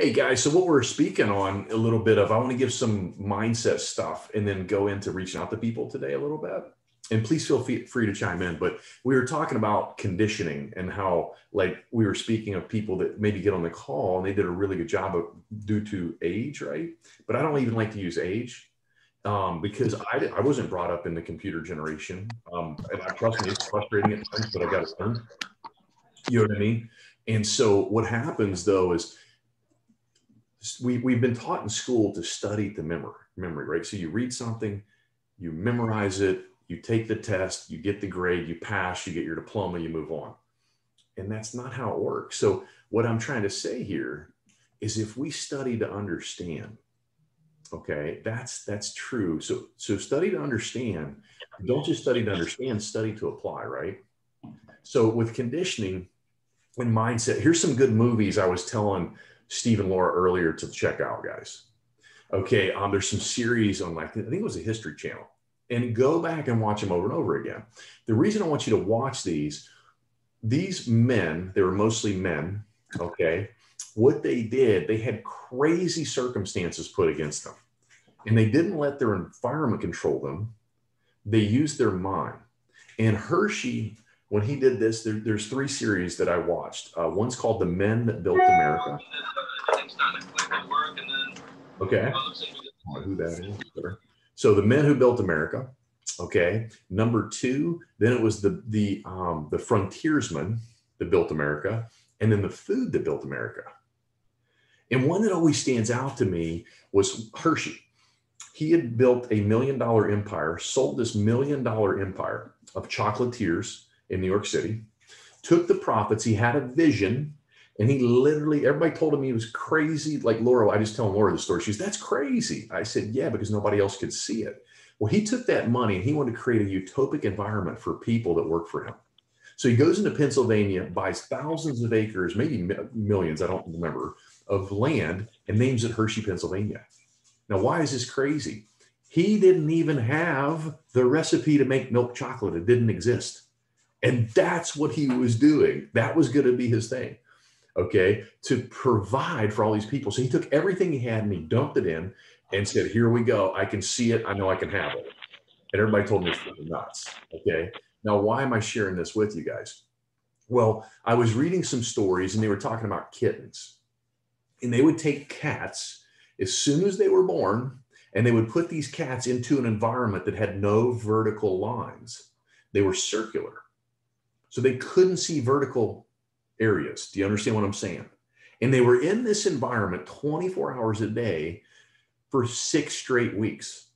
Hey guys, so what we're speaking on a little bit of, I want to give some mindset stuff and then go into reaching out to people today a little bit. And please feel free to chime in. But we were talking about conditioning and how, like, we were speaking of people that maybe get on the call and they did a really good job of due to age, right? But I don't even like to use age um, because I, I wasn't brought up in the computer generation. Um, and I trust me, it's frustrating at times, but I got to learn. You know what I mean? And so what happens though is we, we've been taught in school to study the memory, memory, right? So you read something, you memorize it, you take the test, you get the grade, you pass, you get your diploma, you move on. And that's not how it works. So what I'm trying to say here is if we study to understand, okay, that's that's true. So so study to understand, don't just study to understand, study to apply, right? So with conditioning and mindset, here's some good movies I was telling Steve and Laura earlier to check out, guys. Okay, um, there's some series on like I think it was a History Channel, and go back and watch them over and over again. The reason I want you to watch these, these men, they were mostly men. Okay, what they did, they had crazy circumstances put against them, and they didn't let their environment control them. They used their mind. And Hershey, when he did this, there, there's three series that I watched. Uh, one's called The Men That Built America. Okay. Who that is. So the men who built America. Okay. Number two, then it was the the um, the frontiersmen that built America, and then the food that built America. And one that always stands out to me was Hershey. He had built a million dollar empire, sold this million dollar empire of chocolatiers in New York City, took the profits. He had a vision and he literally, everybody told him he was crazy. Like Laura, I just telling Laura the story. She's, that's crazy. I said, yeah, because nobody else could see it. Well, he took that money and he wanted to create a utopic environment for people that work for him. So he goes into Pennsylvania, buys thousands of acres, maybe millions, I don't remember, of land and names it Hershey, Pennsylvania. Now, why is this crazy? He didn't even have the recipe to make milk chocolate, it didn't exist. And that's what he was doing. That was going to be his thing okay, to provide for all these people. So he took everything he had and he dumped it in and said, Here we go. I can see it. I know I can have it. And everybody told me it's nuts. Okay. Now, why am I sharing this with you guys? Well, I was reading some stories and they were talking about kittens. And they would take cats as soon as they were born and they would put these cats into an environment that had no vertical lines. They were circular. So they couldn't see vertical areas. Do you understand what I'm saying? And they were in this environment 24 hours a day for six straight weeks.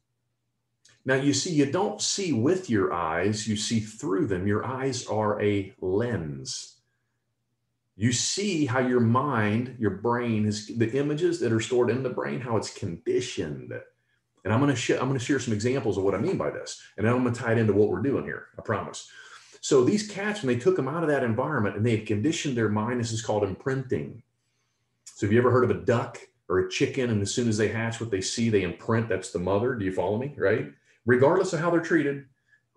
Now, you see, you don't see with your eyes, you see through them. Your eyes are a lens. You see how your mind, your brain is the images that are stored in the brain, how it's conditioned. And I'm going to sh- I'm going to share some examples of what I mean by this, and then I'm going to tie it into what we're doing here. I promise. So these cats, when they took them out of that environment and they had conditioned their mind, this is called imprinting. So have you ever heard of a duck or a chicken? And as soon as they hatch, what they see, they imprint. That's the mother. Do you follow me? Right? Regardless of how they're treated,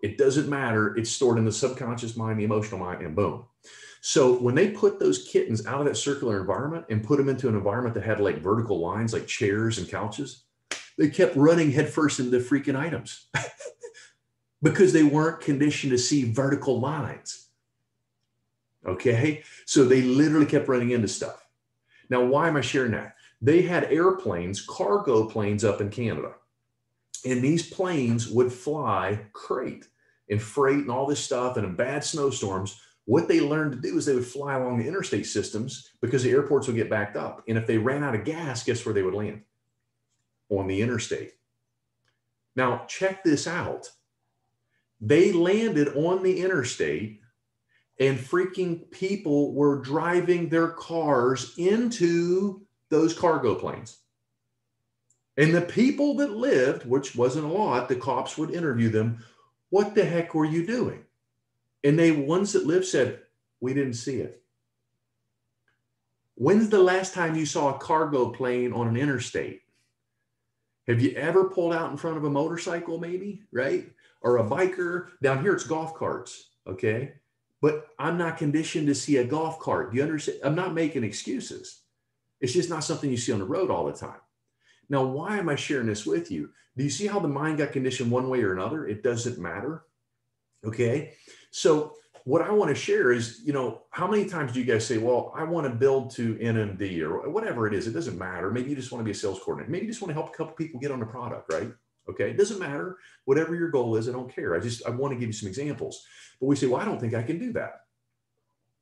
it doesn't matter. It's stored in the subconscious mind, the emotional mind, and boom. So when they put those kittens out of that circular environment and put them into an environment that had like vertical lines, like chairs and couches, they kept running headfirst into freaking items. because they weren't conditioned to see vertical lines. Okay. So they literally kept running into stuff. Now, why am I sharing that? They had airplanes, cargo planes up in Canada. And these planes would fly crate and freight and all this stuff. And in bad snowstorms, what they learned to do is they would fly along the interstate systems because the airports would get backed up. And if they ran out of gas, guess where they would land? On the interstate. Now, check this out they landed on the interstate and freaking people were driving their cars into those cargo planes. And the people that lived, which wasn't a lot, the cops would interview them. What the heck were you doing? And they ones that lived said, We didn't see it. When's the last time you saw a cargo plane on an interstate? Have you ever pulled out in front of a motorcycle, maybe? Right? Or a biker. Down here, it's golf carts. Okay. But I'm not conditioned to see a golf cart. Do you understand? I'm not making excuses. It's just not something you see on the road all the time. Now, why am I sharing this with you? Do you see how the mind got conditioned one way or another? It doesn't matter. Okay. So, what I want to share is, you know, how many times do you guys say, well, I want to build to NMD or whatever it is? It doesn't matter. Maybe you just want to be a sales coordinator. Maybe you just want to help a couple people get on the product, right? Okay. It doesn't matter. Whatever your goal is, I don't care. I just, I want to give you some examples. But we say, well, I don't think I can do that.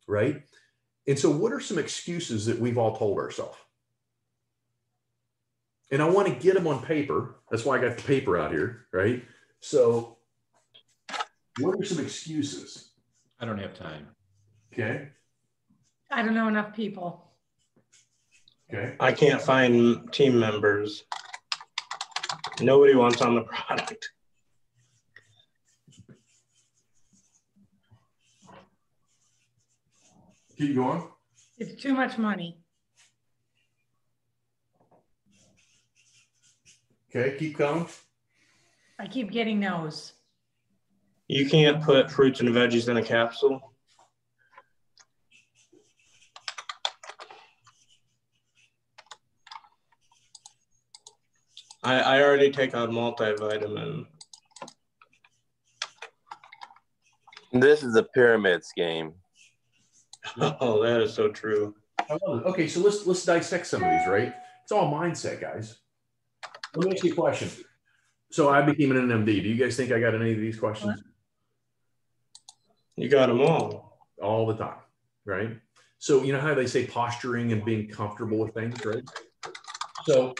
Right. And so, what are some excuses that we've all told ourselves? And I want to get them on paper. That's why I got the paper out here. Right. So, what are some excuses? I don't have time. Okay. I don't know enough people. Okay. I can't find team members. Nobody wants on the product. Keep going. It's too much money. Okay. Keep going. I keep getting no's. You can't put fruits and veggies in a capsule. I, I already take a multivitamin. This is a pyramid scheme. Oh, that is so true. I love it. Okay, so let's let's dissect some of these, right? It's all mindset, guys. Let me ask you a question. So I became an NMD. Do you guys think I got any of these questions? You got them all. All the time, right? So you know how they say posturing and being comfortable with things, right? So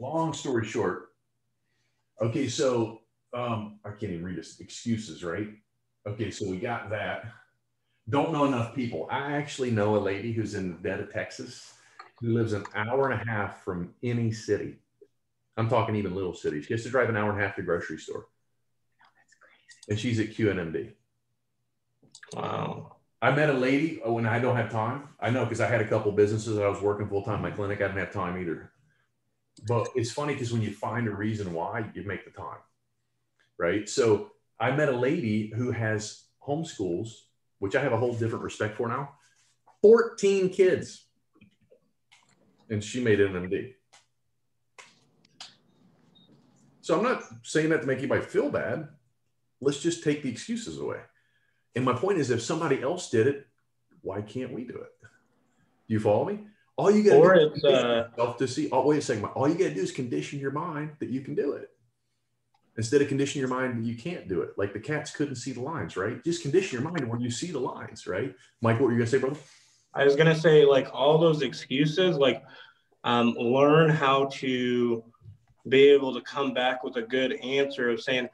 long story short, okay, so um, I can't even read this. Excuses, right? Okay, so we got that. Don't know enough people. I actually know a lady who's in the dead of Texas who lives an hour and a half from any city. I'm talking even little cities. She has to drive an hour and a half to the grocery store. And she's at QNMD. Wow. I met a lady oh, when I don't have time. I know because I had a couple businesses. I was working full time. My clinic, I didn't have time either. But it's funny because when you find a reason why, you make the time, right? So I met a lady who has homeschools, which I have a whole different respect for now. 14 kids. And she made an MD. So I'm not saying that to make anybody feel bad. Let's just take the excuses away. And my point is, if somebody else did it, why can't we do it? Do you follow me? All you got Or to do it's is uh, to see. Oh, wait a second. All you got to do is condition your mind that you can do it. Instead of conditioning your mind that you can't do it. Like the cats couldn't see the lines, right? Just condition your mind when you see the lines, right? Mike, what were you gonna say, brother? I was gonna say like all those excuses, like um, learn how to be able to come back with a good answer of saying,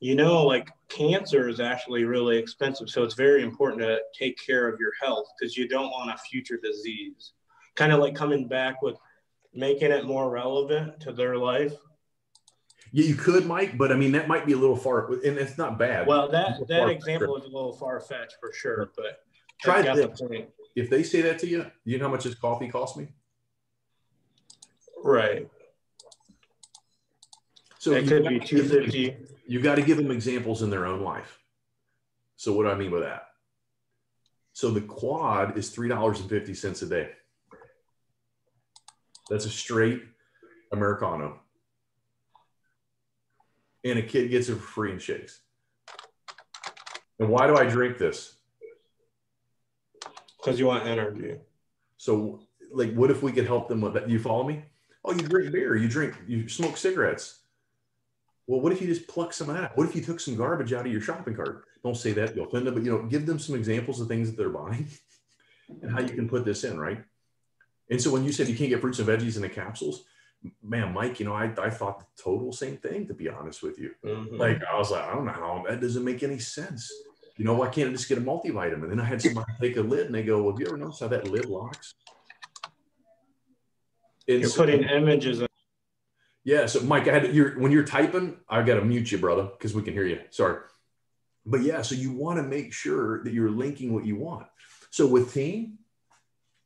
you know, like cancer is actually really expensive, so it's very important to take care of your health because you don't want a future disease. Kind of like coming back with making it more relevant to their life. Yeah, you could, Mike, but I mean that might be a little far, and it's not bad. Well, that that example is a little far fetched for sure, but Try got this. the point. if they say that to you, you know how much this coffee cost me? Right. So It could be two fifty. You got to give them examples in their own life. So what do I mean by that? So the quad is three dollars and fifty cents a day. That's a straight Americano. And a kid gets it for free in shakes. And why do I drink this? Because you want energy. So, like, what if we could help them with that? You follow me? Oh, you drink beer, you drink, you smoke cigarettes. Well, what if you just pluck some out? What if you took some garbage out of your shopping cart? Don't say that, you'll offend them, but you know, give them some examples of things that they're buying and how you can put this in, right? And so when you said you can't get fruits and veggies in the capsules, man, Mike, you know, I, I thought the total same thing, to be honest with you. Mhm. Like, I was like, I don't know how that doesn't make any sense. You know, why can't I just get a multivitamin? And then I had somebody take a lid and they go, Well, have you ever noticed how that lid locks? And You're so- putting images. In. yeah. So, Mike, I had you're when you're typing, I got to mute you, brother, because we can hear you. Sorry. But yeah, so you want to make sure that you're linking what you want. So with team,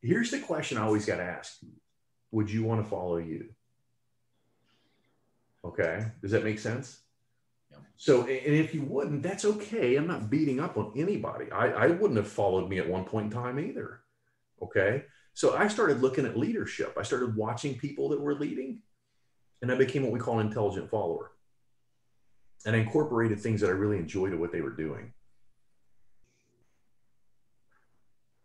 here's the question I always got to ask: Would you want to follow you? Okay, does that make sense? Yeah. So, and if you wouldn't, that's okay. I'm not beating up on anybody. I, I wouldn't have followed me at one point in time either. Okay. So I started looking at leadership. I started watching people that were leading, and I became what we call an intelligent follower. And I incorporated things that I really enjoyed of what they were doing.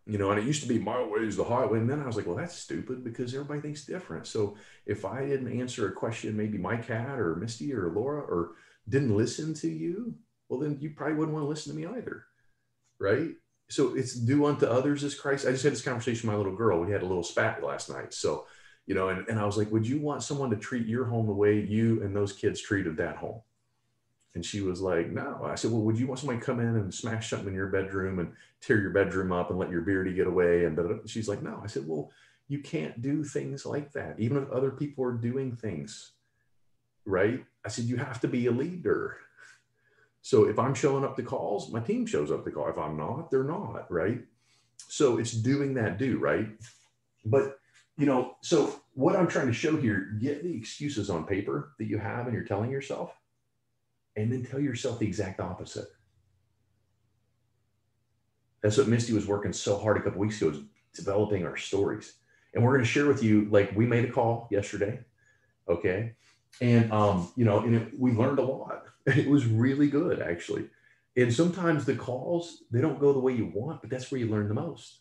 You know, and it used to be my way is the highway. And then I was like, well, that's stupid because everybody thinks different. So if I didn't answer a question, maybe my cat or Misty or Laura or didn't listen to you, well, then you probably wouldn't want to listen to me either. Right. So it's do unto others as Christ. I just had this conversation with my little girl. We had a little spat last night. So, you know, and, and I was like, would you want someone to treat your home the way you and those kids treated that home? And she was like, no. I said, well, would you want somebody to come in and smash something in your bedroom and tear your bedroom up and let your beardy get away? And she's like, no. I said, well, you can't do things like that, even if other people are doing things, right? I said, you have to be a leader. So if I'm showing up to calls, my team shows up to call. If I'm not, they're not, right? So it's doing that do, right? But you know, so what I'm trying to show here, get the excuses on paper that you have and you're telling yourself, and then tell yourself the exact opposite. That's what Misty was working so hard a couple weeks ago, is developing our stories. And we're going to share with you, like we made a call yesterday, okay? And um, you know, and it, we learned a lot. It was really good, actually. And sometimes the calls they don't go the way you want, but that's where you learn the most.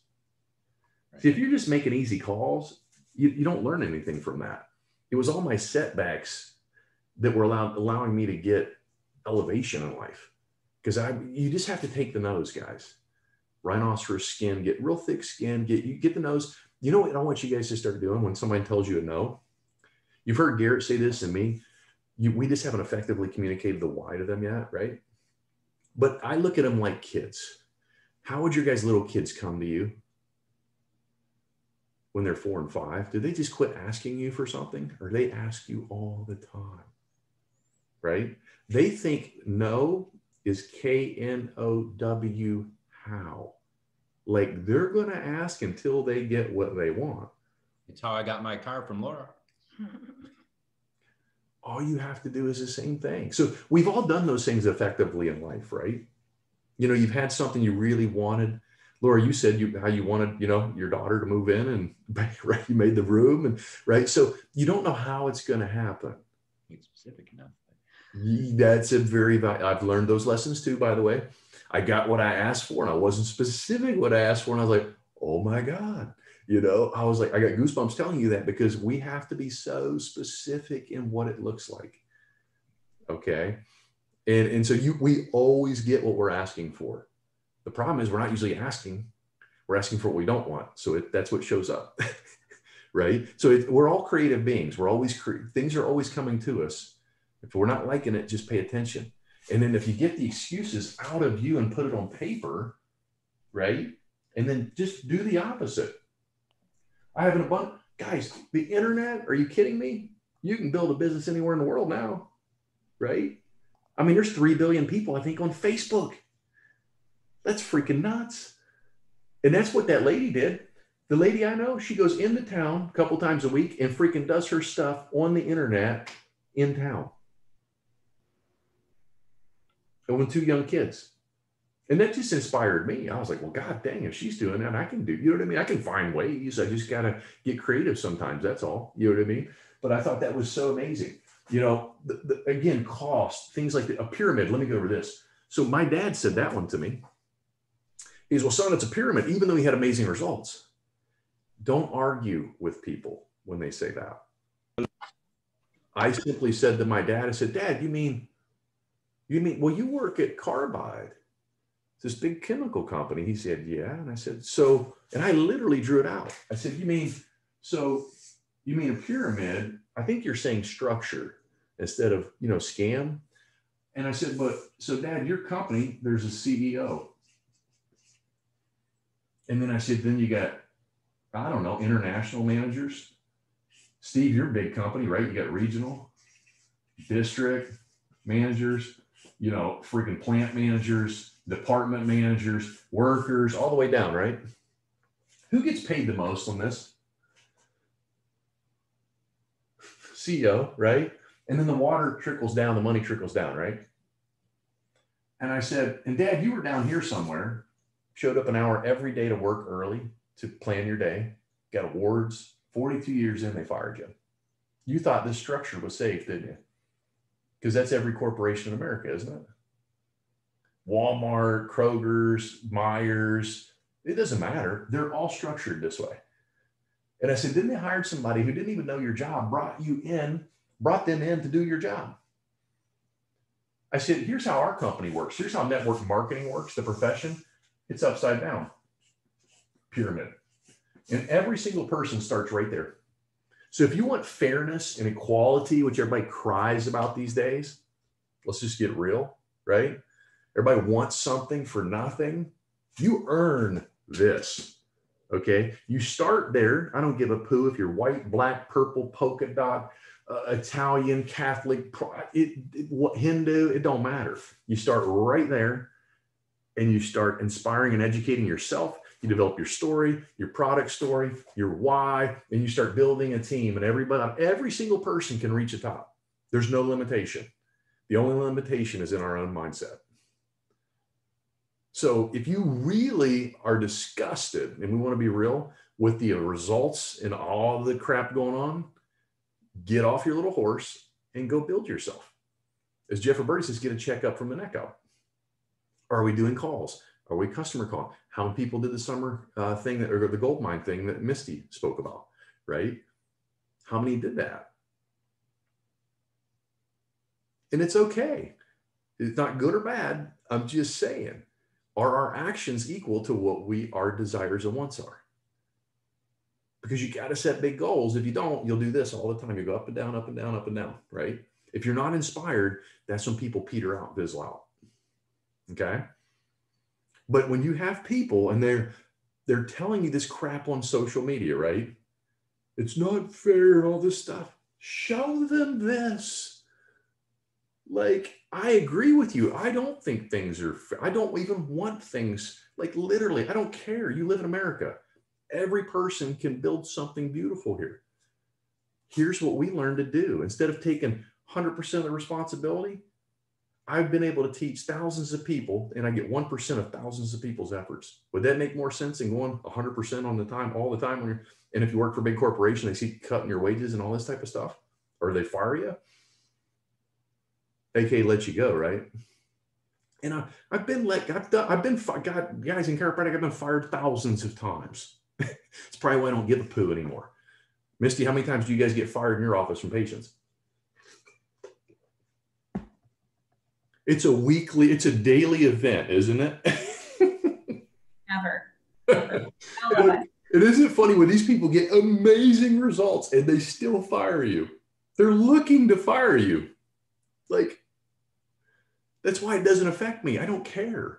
Right. See, if you're just making easy calls, you, you don't learn anything from that. It was all my setbacks that were allowed, allowing me to get elevation in life. Because I you just have to take the nose, guys. Rhinoceros skin, get real thick skin, get you get the nose. You know what I want you guys to start doing when somebody tells you a no? You've heard Garrett say this and me. You, we just haven't effectively communicated the why to them yet, right? But I look at them like kids. How would your guys' little kids come to you when they're four and five? Do they just quit asking you for something or they ask you all the time? Right? They think no is K N O W how. Like they're going to ask until they get what they want. It's how I got my car from Laura. all you have to do is the same thing. So we've all done those things effectively in life, right? You know, you've had something you really wanted. Laura, you said you how you wanted, you know, your daughter to move in and right, you made the room and right. So you don't know how it's going to happen. It's specific enough. That's a very I've learned those lessons too, by the way. I got what I asked for and I wasn't specific what I asked for. And I was like, oh my God, you know, I was like, I got goosebumps telling you that because we have to be so specific in what it looks like. Okay. And, and so you we always get what we're asking for. The problem is we're not usually asking, we're asking for what we don't want. So it, that's what shows up. right. So it, we're all creative beings. We're always cre- things are always coming to us. If we're not liking it, just pay attention. And then if you get the excuses out of you and put it on paper, right? And then just do the opposite I have an abundant guys. The internet? Are you kidding me? You can build a business anywhere in the world now, right? I mean, there's three billion people I think on Facebook. That's freaking nuts. And that's what that lady did. The lady I know, she goes into town a couple times a week and freaking does her stuff on the internet in town. And with two young kids. And that just inspired me. I was like, well, God dang, if she's doing that, I can do, you know what I mean? I can find ways. I just got to get creative sometimes. That's all. You know what I mean? But I thought that was so amazing. You know, the, the, again, cost, things like the, a pyramid. Let me go over this. So my dad said that one to me. He's, well, son, it's a pyramid, even though he had amazing results. Don't argue with people when they say that. I simply said to my dad, I said, Dad, you mean, you mean, well, you work at Carbide this big chemical company. He said, Yeah. And I said, So, and I literally drew it out. I said, You mean, so you mean a pyramid? I think you're saying structure instead of, you know, scam. And I said, But so, dad, your company, there's a CEO. And then I said, Then you got, I don't know, international managers. Steve, your big company, right? You got regional, district managers, you know, freaking plant managers, department managers, workers, all the way down, right? Who gets paid the most on this? CEO, right? And then the water trickles down, the money trickles down, right? And I said, and dad, you were down here somewhere, showed up an hour every day to work early to plan your day. got awards. 42 years in, they fired you. You thought this structure was safe, didn't you? Because that's every corporation in America, isn't it? Walmart, Kroger's, Meijer, it doesn't matter. They're all structured this way. And I said, didn't they hire somebody who didn't even know your job, brought you in, brought them in to do your job? I said, here's how our company works. Here's how network marketing works, the profession. It's upside down pyramid. And every single person starts right there. So if you want fairness and equality, which everybody cries about these days, let's just get real, right? Everybody wants something for nothing. You earn this. Okay. You start there. I don't give a poo if you're white, black, purple, polka dot, uh, Italian, Catholic, it, it, Hindu, it don't matter. You start right there and you start inspiring and educating yourself. You develop your story, your product story, your why, and you start building a team. And everybody, every single person can reach the top. There's no limitation. The only limitation is in our own mindset. So if you really are disgusted, and we want to be real with the results and all the crap going on, get off your little horse and go build yourself. As Jeff Roberti says, get a checkup from the neck up. Are we doing calls? Are we customer call? How many people did the summer uh, thing that, or the gold mine thing that Misty spoke about, right? How many did that? And it's okay. It's not good or bad. I'm just saying, are our actions equal to what we our desires and wants are? Because you got to set big goals. If you don't, you'll do this all the time. You go up and down, up and down, up and down, right? If you're not inspired, that's when people peter out, fizzle out. Okay. But when you have people and they're they're telling you this crap on social media, right? It's not fair and all this stuff. Show them this. Like, I agree with you. I don't think things are fair. I don't even want things like literally, I don't care. You live in America. Every person can build something beautiful here. Here's what we learned to do. Instead of taking 100% of the responsibility, I've been able to teach thousands of people and I get 1% of thousands of people's efforts. Would that make more sense than going 100% on the time, all the time? When you're, and if you work for a big corporation, they see cutting your wages and all this type of stuff, or they fire you, AK let you go, right? And I, I've been let, I've done, I've been, got guys in chiropractic, I've been fired thousands of times. it's probably why I don't give a poo anymore. Misty, how many times do you guys get fired in your office from patients? It's a weekly, it's a daily event, isn't it? Never. it isn't funny when these people get amazing results and they still fire you. They're looking to fire you. Like, that's why it doesn't affect me. I don't care.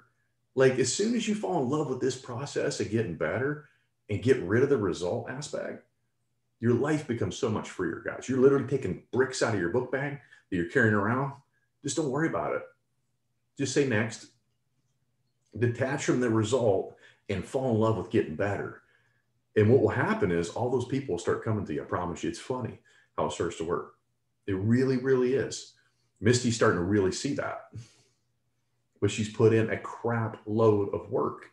Like, as soon as you fall in love with this process of getting better and get rid of the result aspect, your life becomes so much freer, guys. You're literally taking bricks out of your book bag that you're carrying around. Just don't worry about it just say next, detach from the result and fall in love with getting better. And what will happen is all those people will start coming to you. I promise you, it's funny how it starts to work. It really, really is. Misty's starting to really see that. But she's put in a crap load of work.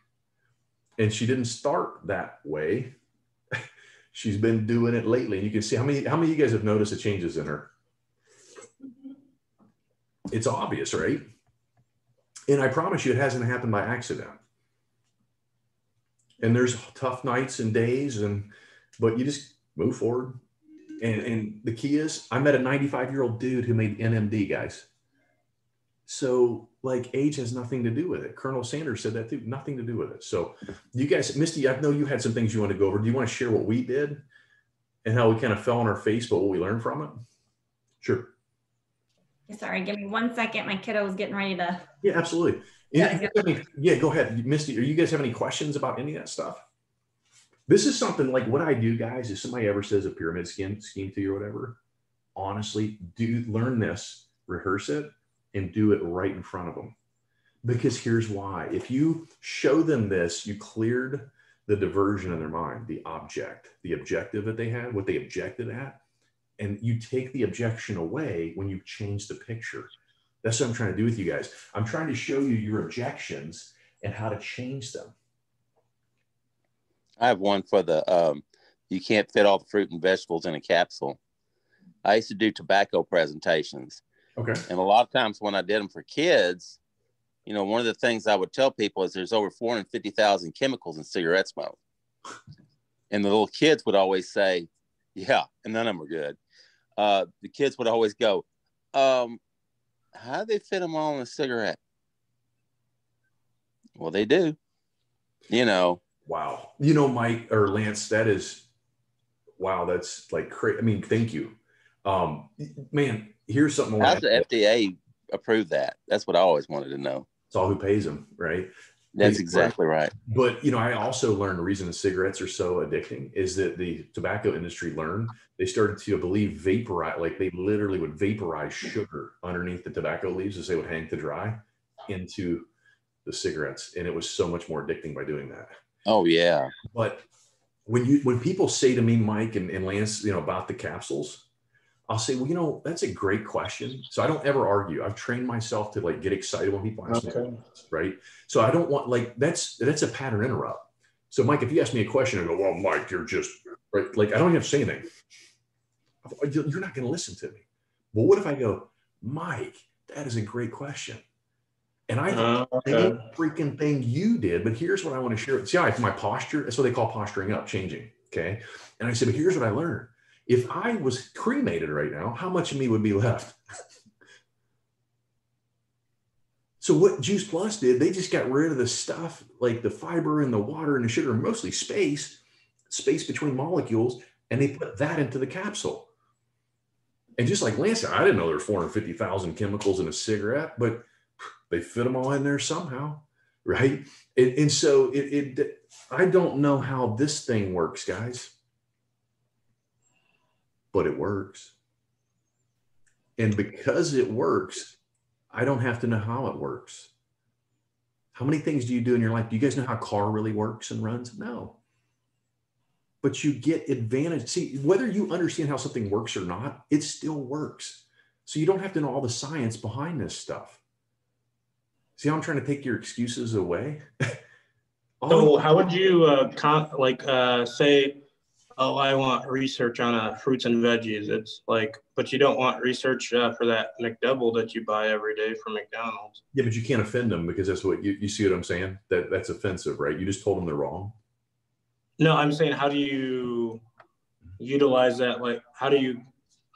And she didn't start that way. she's been doing it lately. And you can see how many how many of you guys have noticed the changes in her? Mm-hmm. It's obvious, right? And I promise you, it hasn't happened by accident. And there's tough nights and days, and but you just move forward. And, and the key is, I met a 95 year old dude who made NMD, guys. So, like, age has nothing to do with it. Colonel Sanders said that too, nothing to do with it. So, you guys, Misty, I know you had some things you want to go over. Do you want to share what we did and how we kind of fell on our face, but what we learned from it? Sure. Sorry, give me one second. My kiddo was getting ready to. Yeah, absolutely. Yeah, any, yeah, go ahead, Misty. Are you guys have any questions about any of that stuff? This is something like what I do, guys. If somebody ever says a pyramid scheme scheme to you or whatever, honestly, do learn this, rehearse it, and do it right in front of them. Because here's why: if you show them this, you cleared the diversion in their mind, the object, the objective that they had, what they objected at and you take the objection away when you change the picture. That's what I'm trying to do with you guys. I'm trying to show you your objections and how to change them. I have one for the um, you can't fit all the fruit and vegetables in a capsule. I used to do tobacco presentations, Okay. and a lot of times when I did them for kids, you know, one of the things I would tell people is there's over 450,000 chemicals in cigarette smoke. And the little kids would always say, Yeah, and none of them are good. Uh, the kids would always go, um, How do they fit them all in a cigarette? Well, they do. You know, Wow. You know, Mike or Lance, that is wow. That's like crazy. I mean, thank you. Um, man, here's something. How's the. FDA approve that? That's what I always wanted to know. It's all who pays them, right? That's exactly right. But you know, I also learned the reason the cigarettes are so addicting is that the tobacco industry learned they started to, believe, vaporize like they literally would vaporize sugar underneath the tobacco leaves as they would hang to dry into the cigarettes, and it was so much more addicting by doing that. Oh yeah. But when you when people say to me, Mike and, and Lance, you know, about the capsules, I'll say, well, you know, that's a great question. So I don't ever argue. I've trained myself to like get excited when people ask me Okay. questions, right? So I don't want like that's that's a pattern interrupt. So Mike, if you ask me a question, I go, well, Mike, you're just right. Like I don't have to say anything. You're not going to listen to me. Well, what if I go, Mike? That is a great question. And I Uh, okay. freaking thing you did, but here's what I want to share. See, I my posture, that's what they call posturing up, changing. Okay. And I said, but here's what I learned. If I was cremated right now, how much of me would be left? so what Juice Plus did, they just got rid of the stuff like the fiber and the water and the sugar, mostly space, space between molecules, and they put that into the capsule. And just like Lance I didn't know there were 450,000 chemicals in a cigarette, but they fit them all in there somehow, right? And, and so it, it, I don't know how this thing works, guys, but it works. And because it works, I don't have to know how it works. How many things do you do in your life? Do you guys know how a car really works and runs? No. But you get advantage. See, whether you understand how something works or not, it still works. So you don't have to know all the science behind this stuff. See how I'm trying to take your excuses away? So how would you uh, con- like uh, say, oh, I want research on uh, fruits and veggies? It's like, but you don't want research uh, for that McDouble that you buy every day from McDonald's. Yeah, but you can't offend them because that's what you, you see what I'm saying? That that's offensive, right? You just told them they're wrong. No, I'm saying, how do you utilize that? Like, how do you?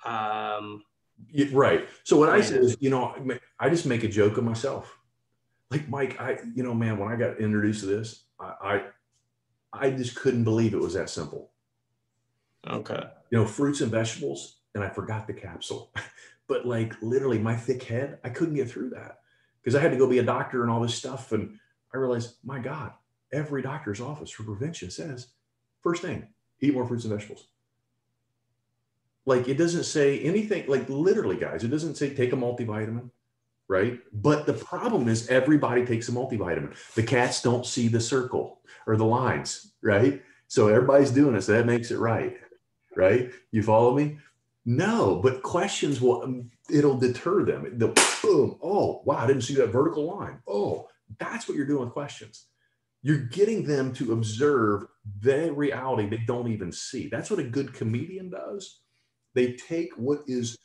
Um, Yeah, right. So what I say is, you know, I just make a joke of myself. Like Mike, I, you know, man, when I got introduced to this, I, I, I just couldn't believe it was that simple. Okay. You know, fruits and vegetables, and I forgot the capsule. but like literally, my thick head, I couldn't get through that because I had to go be a doctor and all this stuff. And I realized, my God, every doctor's office for prevention says, first thing, eat more fruits and vegetables. Like it doesn't say anything, like literally, guys, it doesn't say take a multivitamin, right? But the problem is everybody takes a multivitamin. The cats don't see the circle or the lines, right? So everybody's doing it. So that makes it right, right? You follow me? No, but questions will, um, it'll deter them. The boom, oh, wow, I didn't see that vertical line. Oh, that's what you're doing with questions. You're getting them to observe the reality they don't even see. That's what a good comedian does. They take what is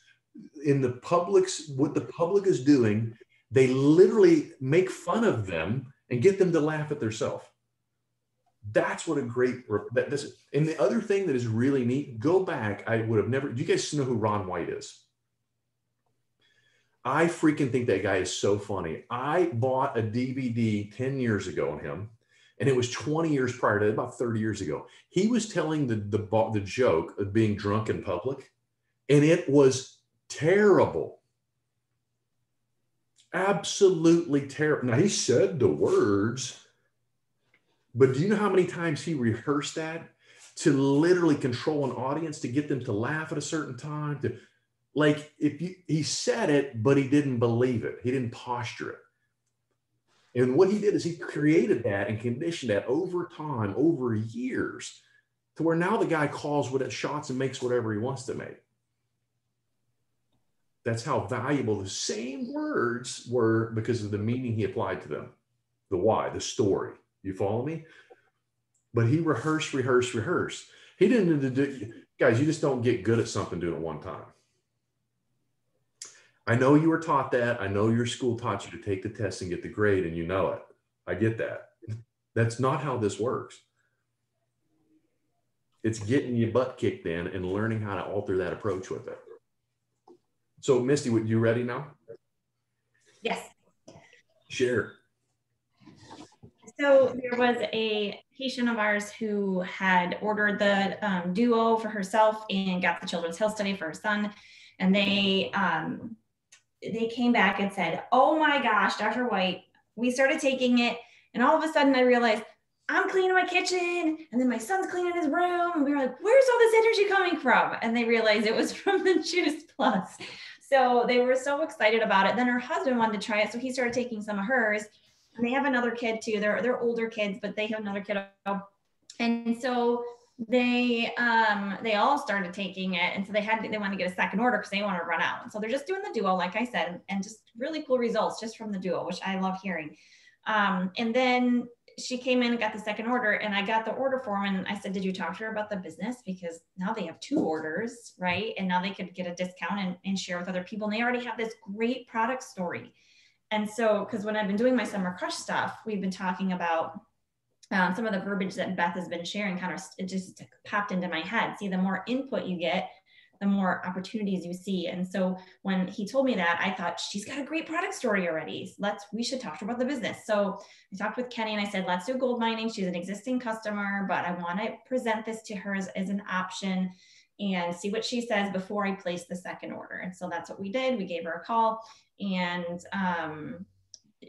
in the public's what the public is doing, they literally make fun of them and get them to laugh at themselves. That's what a great that this and the other thing that is really neat, go back. I would have never do you guys know who Ron White is? I freaking think that guy is so funny. I bought a DVD 10 years ago on him, and it was 20 years prior to about 30 years ago. He was telling the, the, the joke of being drunk in public, and it was terrible. Absolutely terrible. Now, he said the words, but do you know how many times he rehearsed that to literally control an audience to get them to laugh at a certain time? To like, if you, he said it, but he didn't believe it, he didn't posture it. And what he did is he created that and conditioned that over time, over years, to where now the guy calls what it shots and makes whatever he wants to make. That's how valuable the same words were because of the meaning he applied to them, the why, the story. You follow me? But he rehearsed, rehearsed, rehearsed. He didn't need to do, guys, you just don't get good at something doing it one time. I know you were taught that. I know your school taught you to take the test and get the grade, and you know it. I get that. That's not how this works. It's getting your butt kicked in and learning how to alter that approach with it. So, Misty, you ready now? Yes. Share. So there was a patient of ours who had ordered the um, duo for herself and got the children's health study for her son. And they um, they came back and said, "Oh my gosh, Dr. White, we started taking it, and all of a sudden I realized I'm cleaning my kitchen, and then my son's cleaning his room, and we were like, where's all this energy coming from?" And they realized it was from the Juice Plus. So they were so excited about it. Then her husband wanted to try it, so he started taking some of hers and they have another kid too. They're they're older kids, but they have another kid. And so they um they all started taking it. And so they had to, they want to get a second order because they want to run out. And so they're just doing the duo like i said and just really cool results just from the duo which i love hearing. Um and then she came in and got the second order and i got the order form and i said did you talk to her about the business? Because now they have two orders right? And now they could get a discount and, and share with other people. And they already have this great product story and so, because when I've been doing my summer crush stuff, we've been talking about um, some of the verbiage that Beth has been sharing. Kind of, it just popped into my head. See, the more input you get, the more opportunities you see. And so, when he told me that, I thought she's got a great product story already. Let's, we should talk about the business. So I talked with Kenny and I said, let's do gold mining. She's an existing customer, but I want to present this to her as, as an option and see what she says before I place the second order. And so that's what we did. We gave her a call and um,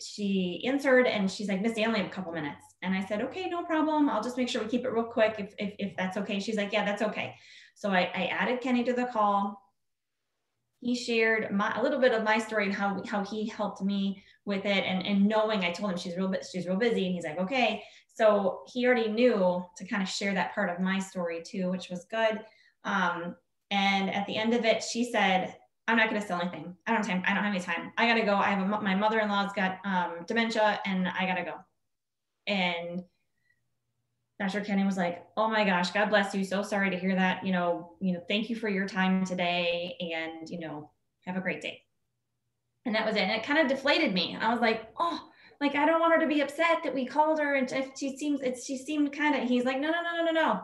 she answered and she's like, Missy, I only a couple minutes. And I said, okay, no problem. I'll just make sure we keep it real quick if, if, if that's okay. She's like, yeah, that's okay. So I, I added Kenny to the call. He shared my, a little bit of my story and how, how he helped me with it. And, and knowing I told him she's real, she's real busy. And he's like, okay. So he already knew to kind of share that part of my story too, which was good. Um, and at the end of it, she said, I'm not going to sell anything. I don't have time. I don't have any time. I got to go. I have a, my mother-in-law's got um, dementia and I got to go. And Dr. Kenny was like, "Oh my gosh, God bless you. So sorry to hear that. You know, you know, thank you for your time today, and you know, have a great day." And that was it. And it kind of deflated me. I was like, "Oh, like I don't want her to be upset that we called her, and if she seems, it's she seemed kind of." He's like, "No, no, no, no, no, no."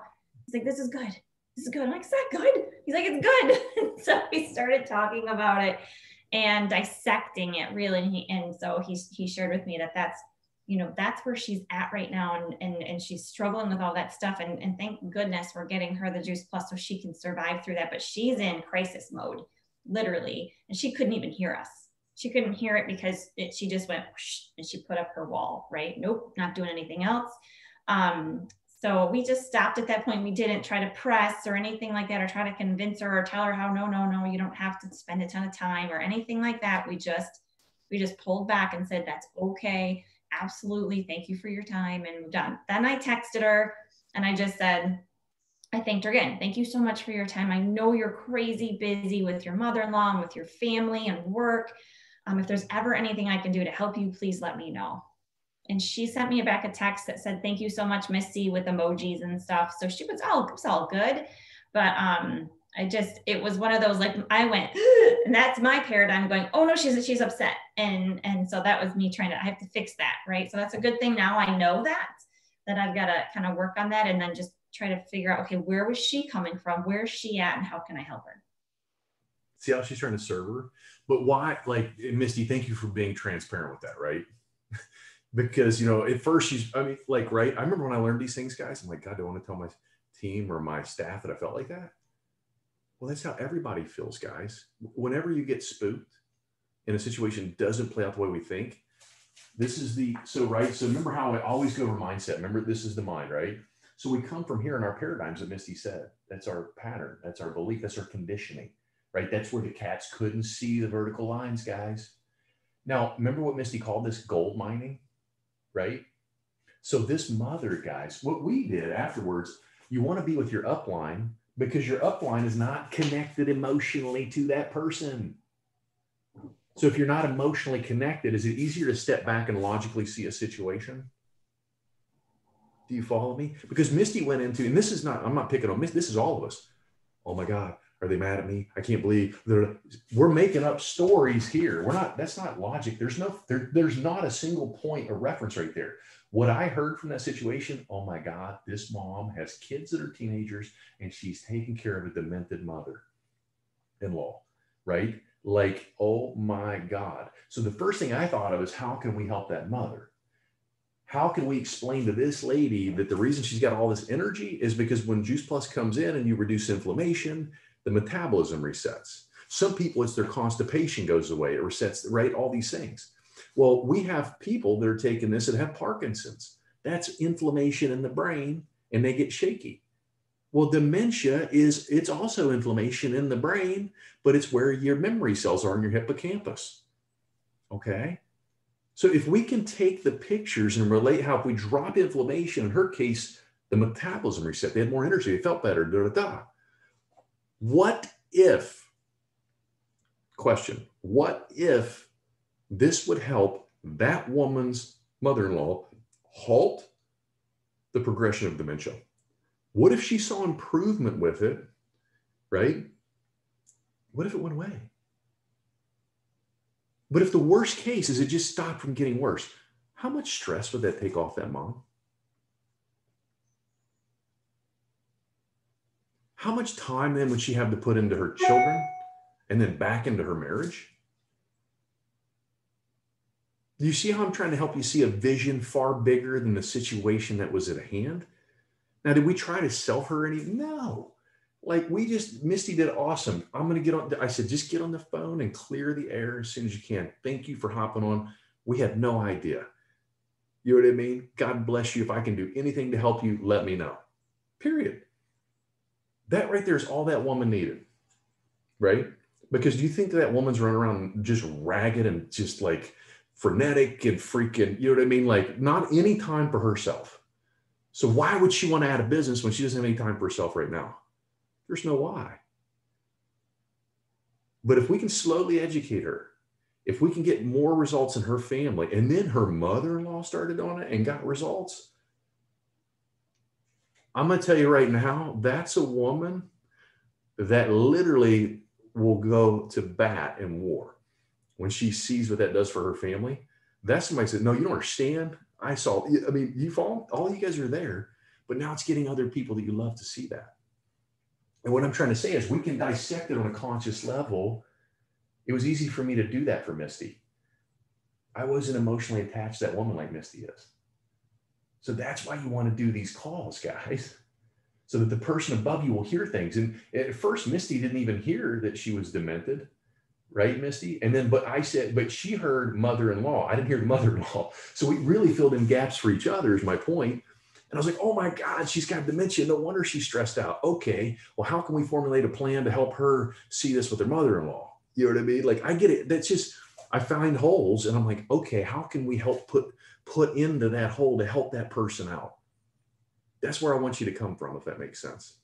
He's like, "This is good this is good. I'm like, is that good? He's like, it's good. so we started talking about it and dissecting it really. And, he, and so he, he shared with me that that's, you know, that's where she's at right now. And, and, and she's struggling with all that stuff. And, and thank goodness we're getting her the juice plus so she can survive through that. But she's in crisis mode, literally. And she couldn't even hear us. She couldn't hear it because it, she just went and she put up her wall, right? Nope, not doing anything else. Um, so we just stopped at that point. We didn't try to press or anything like that, or try to convince her or tell her how no, no, no, you don't have to spend a ton of time or anything like that. We just we just pulled back and said, that's okay. Absolutely. Thank you for your time. And done. Then I texted her and I just said, I thanked her again. Thank you so much for your time. I know you're crazy busy with your mother-in-law and with your family and work. Um, if there's ever anything I can do to help you, please let me know and she sent me back a text that said thank you so much missy with emojis and stuff. So she was all it was all good. But um i just it was one of those like i went and that's my paradigm going oh no she's she's upset. And and so that was me trying to i have to fix that right? So that's a good thing now i know that that i've got to kind of work on that and then just try to figure out okay where was she coming from? Where's she at and how can i help her? See how she's trying to serve her? But why like misty thank you for being transparent with that right because you know at first she's i mean like right? I remember when i learned these things guys i'm like god do i want to tell my team or my staff that i felt like that? Well that's how everybody feels guys. Whenever you get spooked and a situation doesn't play out the way we think this is the so right? So remember how i always go over mindset. Remember this is the mind right? So we come from here in our paradigms that misty said. That's our pattern. That's our belief. That's our conditioning right? That's where the cats couldn't see the vertical lines guys. Now remember what misty called this? Gold mining right? So this mother, guys, what we did afterwards, you want to be with your upline because your upline is not connected emotionally to that person. So if you're not emotionally connected, is it easier to step back and logically see a situation? Do you follow me? Because Misty went into, and this is not, I'm not picking on Misty, this is all of us. Oh my God, are they mad at me? I can't believe they're, we're making up stories here. We're not, that's not logic. There's no, there, there's not a single point of reference right there. What I heard from that situation, oh my God, this mom has kids that are teenagers and she's taking care of a demented mother in law, right? Like, oh my God. So the first thing I thought of is how can we help that mother? How can we explain to this lady that the reason she's got all this energy is because when Juice Plus comes in and you reduce inflammation, the metabolism resets. Some people, it's their constipation goes away, it resets, right? All these things. Well, we have people that are taking this that have Parkinson's. That's inflammation in the brain and they get shaky. Well, dementia is it's also inflammation in the brain, but it's where your memory cells are in your hippocampus. Okay. So if we can take the pictures and relate how if we drop inflammation, in her case, the metabolism reset, they had more energy, they felt better, da da da. What if, question, what if this would help that woman's mother in law halt the progression of dementia? What if she saw improvement with it, right? What if it went away? But if the worst case is it just stopped from getting worse, how much stress would that take off that mom? How much time then would she have to put into her children and then back into her marriage? Do you see how I'm trying to help you see a vision far bigger than the situation that was at hand? Now, did we try to sell her any? No. Like we just, Misty did awesome. I'm going to get on. I said, just get on the phone and clear the air as soon as you can. Thank you for hopping on. We had no idea. You know what I mean? God bless you. If I can do anything to help you, let me know. Period. That right there is all that woman needed. Right? Because do you think that, that woman's running around just ragged and just like frenetic and freaking, you know what I mean? Like not any time for herself. So why would she want to add a business when she doesn't have any time for herself right now? There's no why. But if we can slowly educate her, if we can get more results in her family, and then her mother in law started on it and got results, I'm going to tell you right now, that's a woman that literally will go to bat in war when she sees what that does for her family. That's somebody said, No, you don't understand. I saw, I mean, you fall, all you guys are there, but now it's getting other people that you love to see that. And what I'm trying to say is we can dissect it on a conscious level. It was easy for me to do that for Misty. I wasn't emotionally attached to that woman like Misty is. So that's why you want to do these calls, guys, so that the person above you will hear things. And at first, Misty didn't even hear that she was demented, right, Misty? And then, but I said, but she heard mother in law. I didn't hear mother in law. So we really filled in gaps for each other, is my point. And I was like, oh my God, she's got dementia. No wonder she's stressed out. Okay, well, how can we formulate a plan to help her see this with her mother in law? You know what I mean? Like, I get it. That's just, I find holes and I'm like, okay, how can we help put put into that hole to help that person out? That's where I want you to come from, if that makes sense.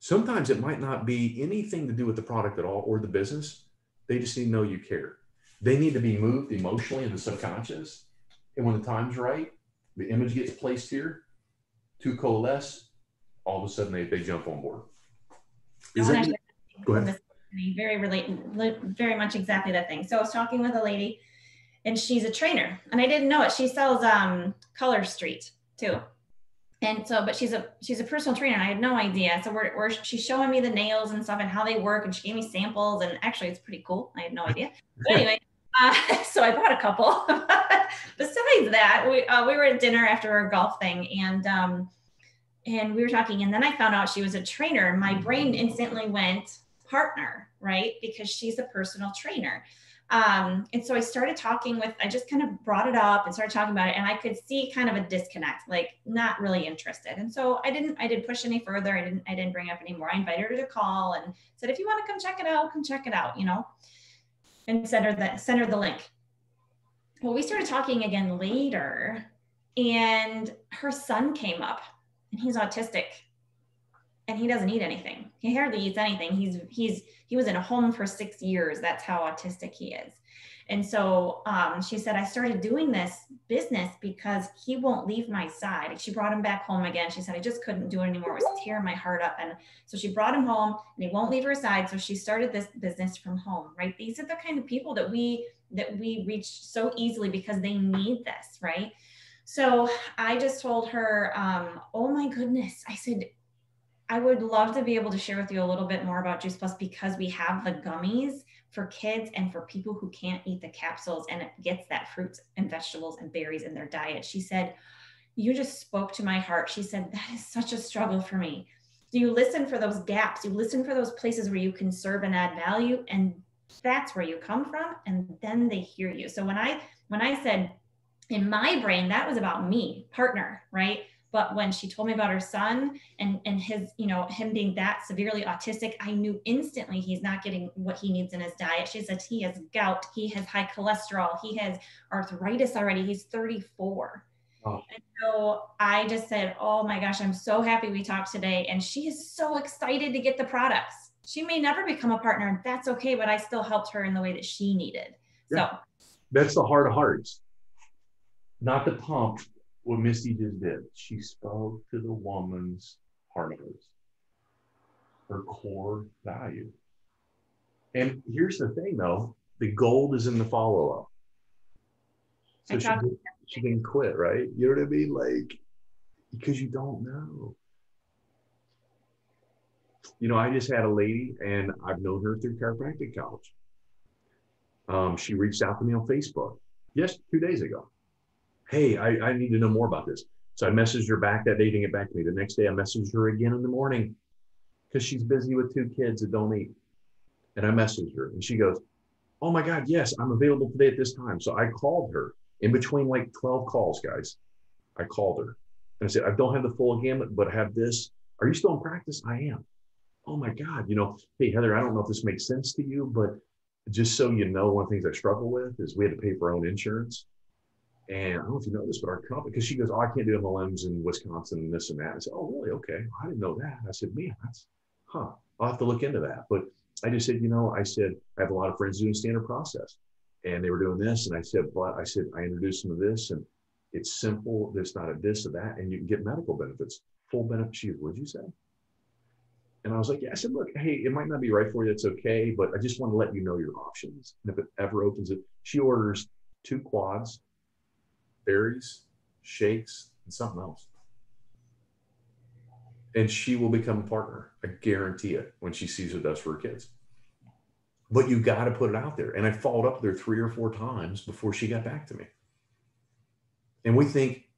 Sometimes it might not be anything to do with the product at all or the business. They just need to know you care. They need to be moved emotionally in the subconscious. And when the time's right, the image gets placed here to coalesce, all of a sudden they, they jump on board. Is that, go ahead. Very relate, very much exactly that thing. So I was talking with a lady and she's a trainer and I didn't know it. She sells um, Color Street too. And so, but she's a she's a personal trainer. I had no idea. So we're, we're she's showing me the nails and stuff and how they work, and she gave me samples. And actually, it's pretty cool. I had no idea. But anyway, uh, so I bought a couple. Besides that, we uh, we were at dinner after our golf thing, and um, and we were talking, and then I found out she was a trainer. My brain instantly went partner, right? Because she's a personal trainer. Um, and so I started talking with, I just kind of brought it up and started talking about it, and I could see kind of a disconnect, like not really interested. And so I didn't, I didn't push any further. I didn't, I didn't bring up anymore. I invited her to call and said, if you want to come check it out, come check it out, you know, and send her the, send her the link. Well, we started talking again later, and her son came up, and he's autistic. And he doesn't eat anything. He hardly eats anything. He's he's he was in a home for six years. That's how autistic he is. And so um, she said, I started doing this business because he won't leave my side. She brought him back home again. She said, I just couldn't do it anymore. It was tearing my heart up. And so she brought him home and he won't leave her side. So she started this business from home, right? These are the kind of people that we that we reach so easily because they need this, right? So I just told her, um, oh my goodness. I said, I would love to be able to share with you a little bit more about Juice Plus because we have the gummies for kids and for people who can't eat the capsules and it gets that fruits and vegetables and berries in their diet. She said, You just spoke to my heart. She said, That is such a struggle for me. Do you listen for those gaps? You listen for those places where you can serve and add value. And that's where you come from. And then they hear you. So when I when I said in my brain, that was about me, partner, right? But when she told me about her son and and his you know him being that severely autistic i knew instantly he's not getting what he needs in his diet. She said he has gout he has high cholesterol he has arthritis already he's 34 oh. and so i just said oh my gosh i'm so happy we talked today. And she is so excited to get the products. She may never become a partner and that's okay but i still helped her in the way that she needed. Yeah. so. That's the heart of hearts. Not the pump what Misty just did. She spoke to the woman's heart of her core value. And here's the thing though, the gold is in the follow up. So she, did, she didn't quit, right? You know what I mean? Like, because you don't know. You know, I just had a lady and I've known her through chiropractic college. Um, she reached out to me on Facebook, just two days ago hey, I, I need to know more about this. So I messaged her back that day, didn't get back to me. The next day I messaged her again in the morning because she's busy with two kids that don't eat. And I messaged her and she goes, Oh my God, yes, I'm available today at this time. So I called her in between like 12 calls, guys. I called her and I said, I don't have the full gamut, but I have this. Are you still in practice? I am. Oh my God, you know, hey, Heather, I don't know if this makes sense to you, but just so you know, one of the things I struggle with is we had to pay for our own insurance. And I don't know if you know this, but our company, because she goes, Oh, I can't do MLMs in Wisconsin and this and that. I said, Oh, really? Okay. I didn't know that. I said, Man, that's, huh. I'll have to look into that. But I just said, You know, I said, I have a lot of friends doing standard process and they were doing this. And I said, But I said, I introduced them to this and it's simple. There's not a this or that. And you can get medical benefits, full benefits. What'd you say? And I was like, yeah, I said, look, hey, it might not be right for you. That's okay. But I just want to let you know your options. And if it ever opens it, she orders two quads berries, shakes, and something else. And she will become a partner. I guarantee it when she sees what does for her kids. But you got to put it out there. And I followed up there three or four times before she got back to me. And we think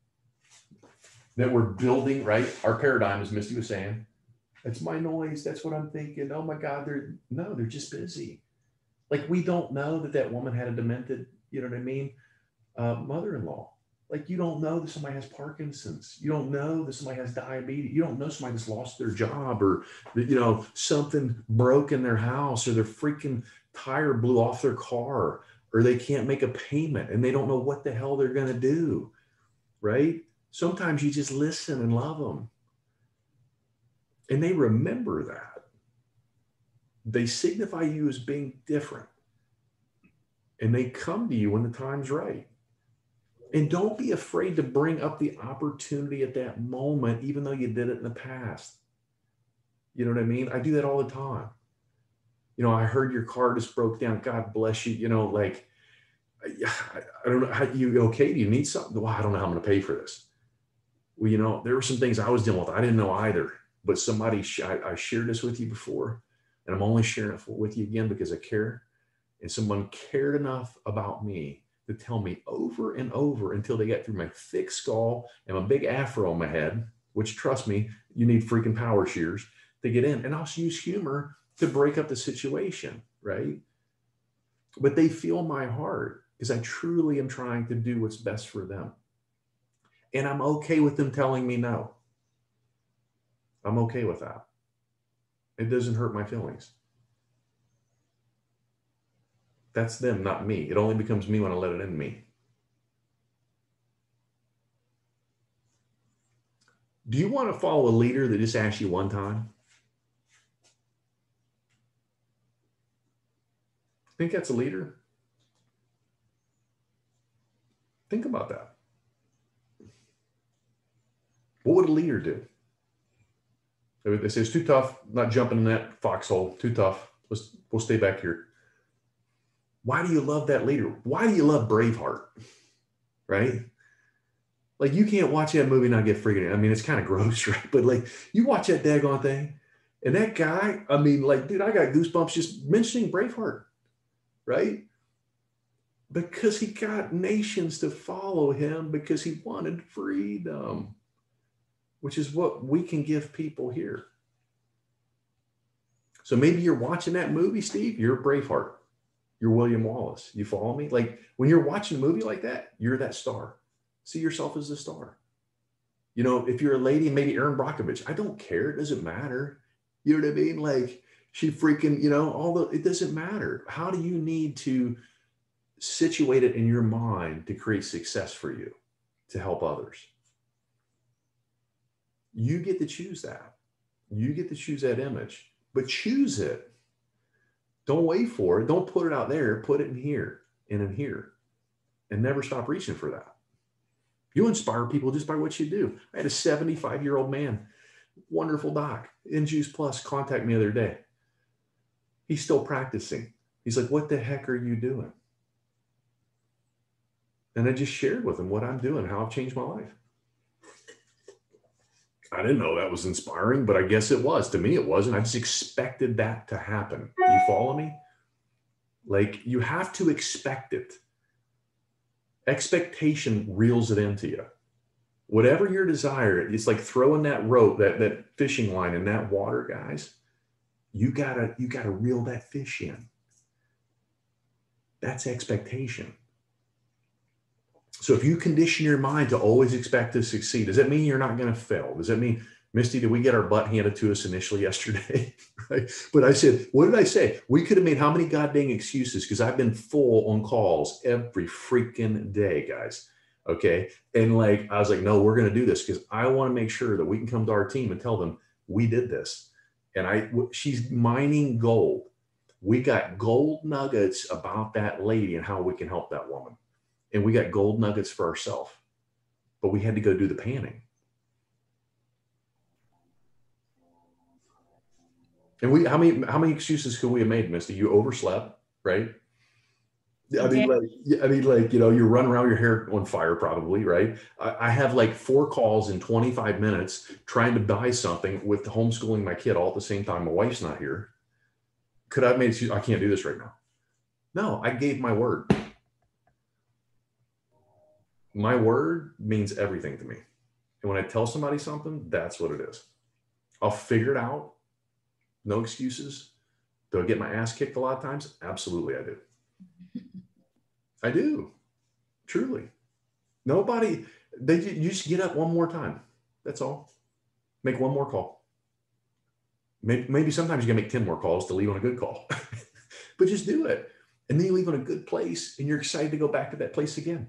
that we're building, right? Our paradigm, as Misty was saying, that's my noise. That's what I'm thinking. Oh my God, they're no, they're just busy. Like we don't know that that woman had a demented, you know what I mean, uh, mother-in-law. Like you don't know that somebody has Parkinson's. You don't know that somebody has diabetes. You don't know somebody that's lost their job or you know something broke in their house or their freaking tire blew off their car or they can't make a payment and they don't know what the hell they're going to do. Right? Sometimes you just listen and love them. And they remember that. They signify you as being different. And they come to you when the time's right. And don't be afraid to bring up the opportunity at that moment, even though you did it in the past. You know what I mean? I do that all the time. You know, I heard your car just broke down. God bless you. You know, like, I, I don't know how you okay. Do you need something? Well, I don't know how I'm going to pay for this. Well, you know, there were some things I was dealing with. I didn't know either, but somebody, I, I shared this with you before, and I'm only sharing it with you again because I care. And someone cared enough about me to tell me over and over until they get through my thick skull and my big afro on my head, which trust me, you need freaking power shears to get in. And I'll use humor to break up the situation, right? But they feel my heart because I truly am trying to do what's best for them. And I'm okay with them telling me no. I'm okay with that. It doesn't hurt my feelings. That's them, not me. It only becomes me when I let it in me. Do you want to follow a leader that just asks you one time? Think that's a leader? Think about that. What would a leader do? They say it's too tough, not jumping in that foxhole, too tough. Let's we'll stay back here. Why do you love that leader? Why do you love Braveheart? Right? Like you can't watch that movie and not get freaking out. I mean, it's kind of gross, right? But like you watch that daggone thing, and that guy, I mean, like, dude, I got goosebumps just mentioning Braveheart, right? Because he got nations to follow him because he wanted freedom, which is what we can give people here. So maybe you're watching that movie, Steve, you're Braveheart. You're William Wallace. You follow me? Like when you're watching a movie like that, you're that star. See yourself as a star. You know, if you're a lady, maybe Erin Brockovich, I don't care. It doesn't matter. You know what I mean? Like she freaking, you know, all the, it doesn't matter. How do you need to situate it in your mind to create success for you, to help others? You get to choose that. You get to choose that image, but choose it. Don't wait for it. Don't put it out there. Put it in here and in here and never stop reaching for that. You inspire people just by what you do. I had a 75 year old man, wonderful doc, in Juice Plus, contact me the other day. He's still practicing. He's like, What the heck are you doing? And I just shared with him what I'm doing, how I've changed my life. I didn't know that was inspiring, but I guess it was. To me, it wasn't. I just expected that to happen. You follow me? Like, you have to expect it expectation reels it into you whatever your desire it's like throwing that rope that that fishing line in that water guys you gotta you gotta reel that fish in that's expectation so if you condition your mind to always expect to succeed does that mean you're not going to fail? Does that mean misty did we get our butt handed to us initially yesterday? Right? But i said what did i say? We could have made how many goddamn excuses? Because i've been full on calls every freaking day guys. Okay? And like i was like no we're going to do this because i want to make sure that we can come to our team and tell them we did this. And i she's mining gold. We got gold nuggets about that lady and how we can help that woman and we got gold nuggets for ourselves but we had to go do the panning And we, how many, how many excuses could we have made, Misty? You overslept, right? I mean, like, I mean, like, you know, you're running around your hair on fire, probably, right? I, I have like four calls in 25 minutes trying to buy something with homeschooling my kid all at the same time. My wife's not here. Could I have made, I can't do this right now. No, I gave my word. My word means everything to me. And when I tell somebody something, that's what it is. I'll figure it out no excuses. Do I get my ass kicked a lot of times? Absolutely, I do. I do. Truly. Nobody, they you just get up one more time. That's all. Make one more call. Maybe, maybe sometimes you can make 10 more calls to leave on a good call, but just do it. And then you leave on a good place and you're excited to go back to that place again.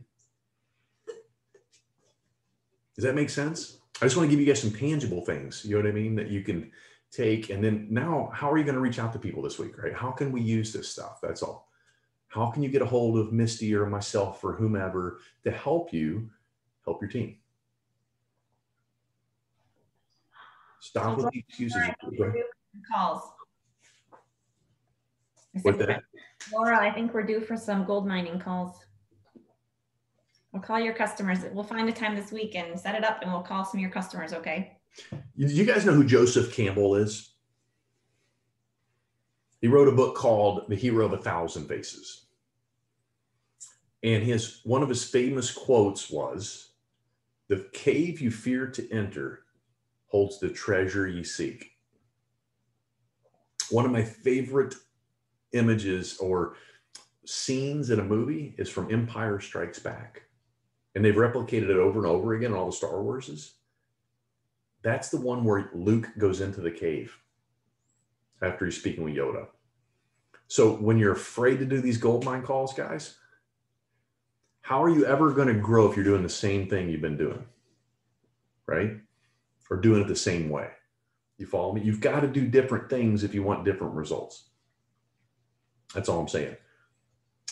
Does that make sense? I just want to give you guys some tangible things, you know what I mean, that you can take and then now how are you going to reach out to people this week right? How can we use this stuff? That's all. How can you get a hold of misty or myself or whomever to help you help your team? Stop with the excuses. Calls. With that? laura i think we're due for some gold mining calls we'll call your customers we'll find a time this week and set it up and we'll call some of your customers okay you, you guys know who Joseph Campbell is? He wrote a book called The Hero of a Thousand Faces. And his one of his famous quotes was, "The cave you fear to enter holds the treasure you seek." One of my favorite images or scenes in a movie is from Empire Strikes Back. And they've replicated it over and over again in all the Star Warses that's the one where Luke goes into the cave after he's speaking with Yoda. So when you're afraid to do these gold mine calls, guys, how are you ever going to grow if you're doing the same thing you've been doing? Right? Or doing it the same way. You follow me? You've got to do different things if you want different results. That's all I'm saying.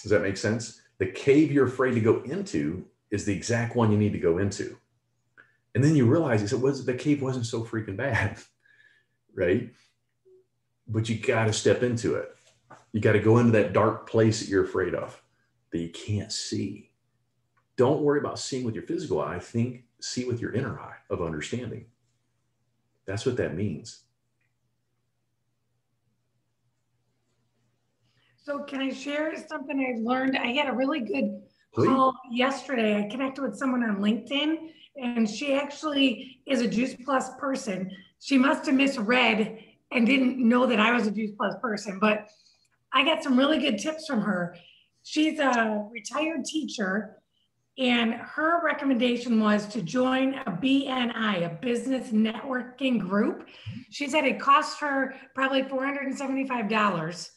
Does that make sense? The cave you're afraid to go into is the exact one you need to go into. And then you realize it was the cave wasn't so freaking bad, right? But you got to step into it. You got to go into that dark place that you're afraid of, that you can't see. Don't worry about seeing with your physical eye. Think, see with your inner eye of understanding. That's what that means. So can I share something I learned? I had a really good Please. yesterday. I connected with someone on LinkedIn and she actually is a Juice Plus person. She must have misread and didn't know that I was a Juice Plus person, but I got some really good tips from her. She's a retired teacher and her recommendation was to join a BNI, a business networking group. She said it cost her probably $475,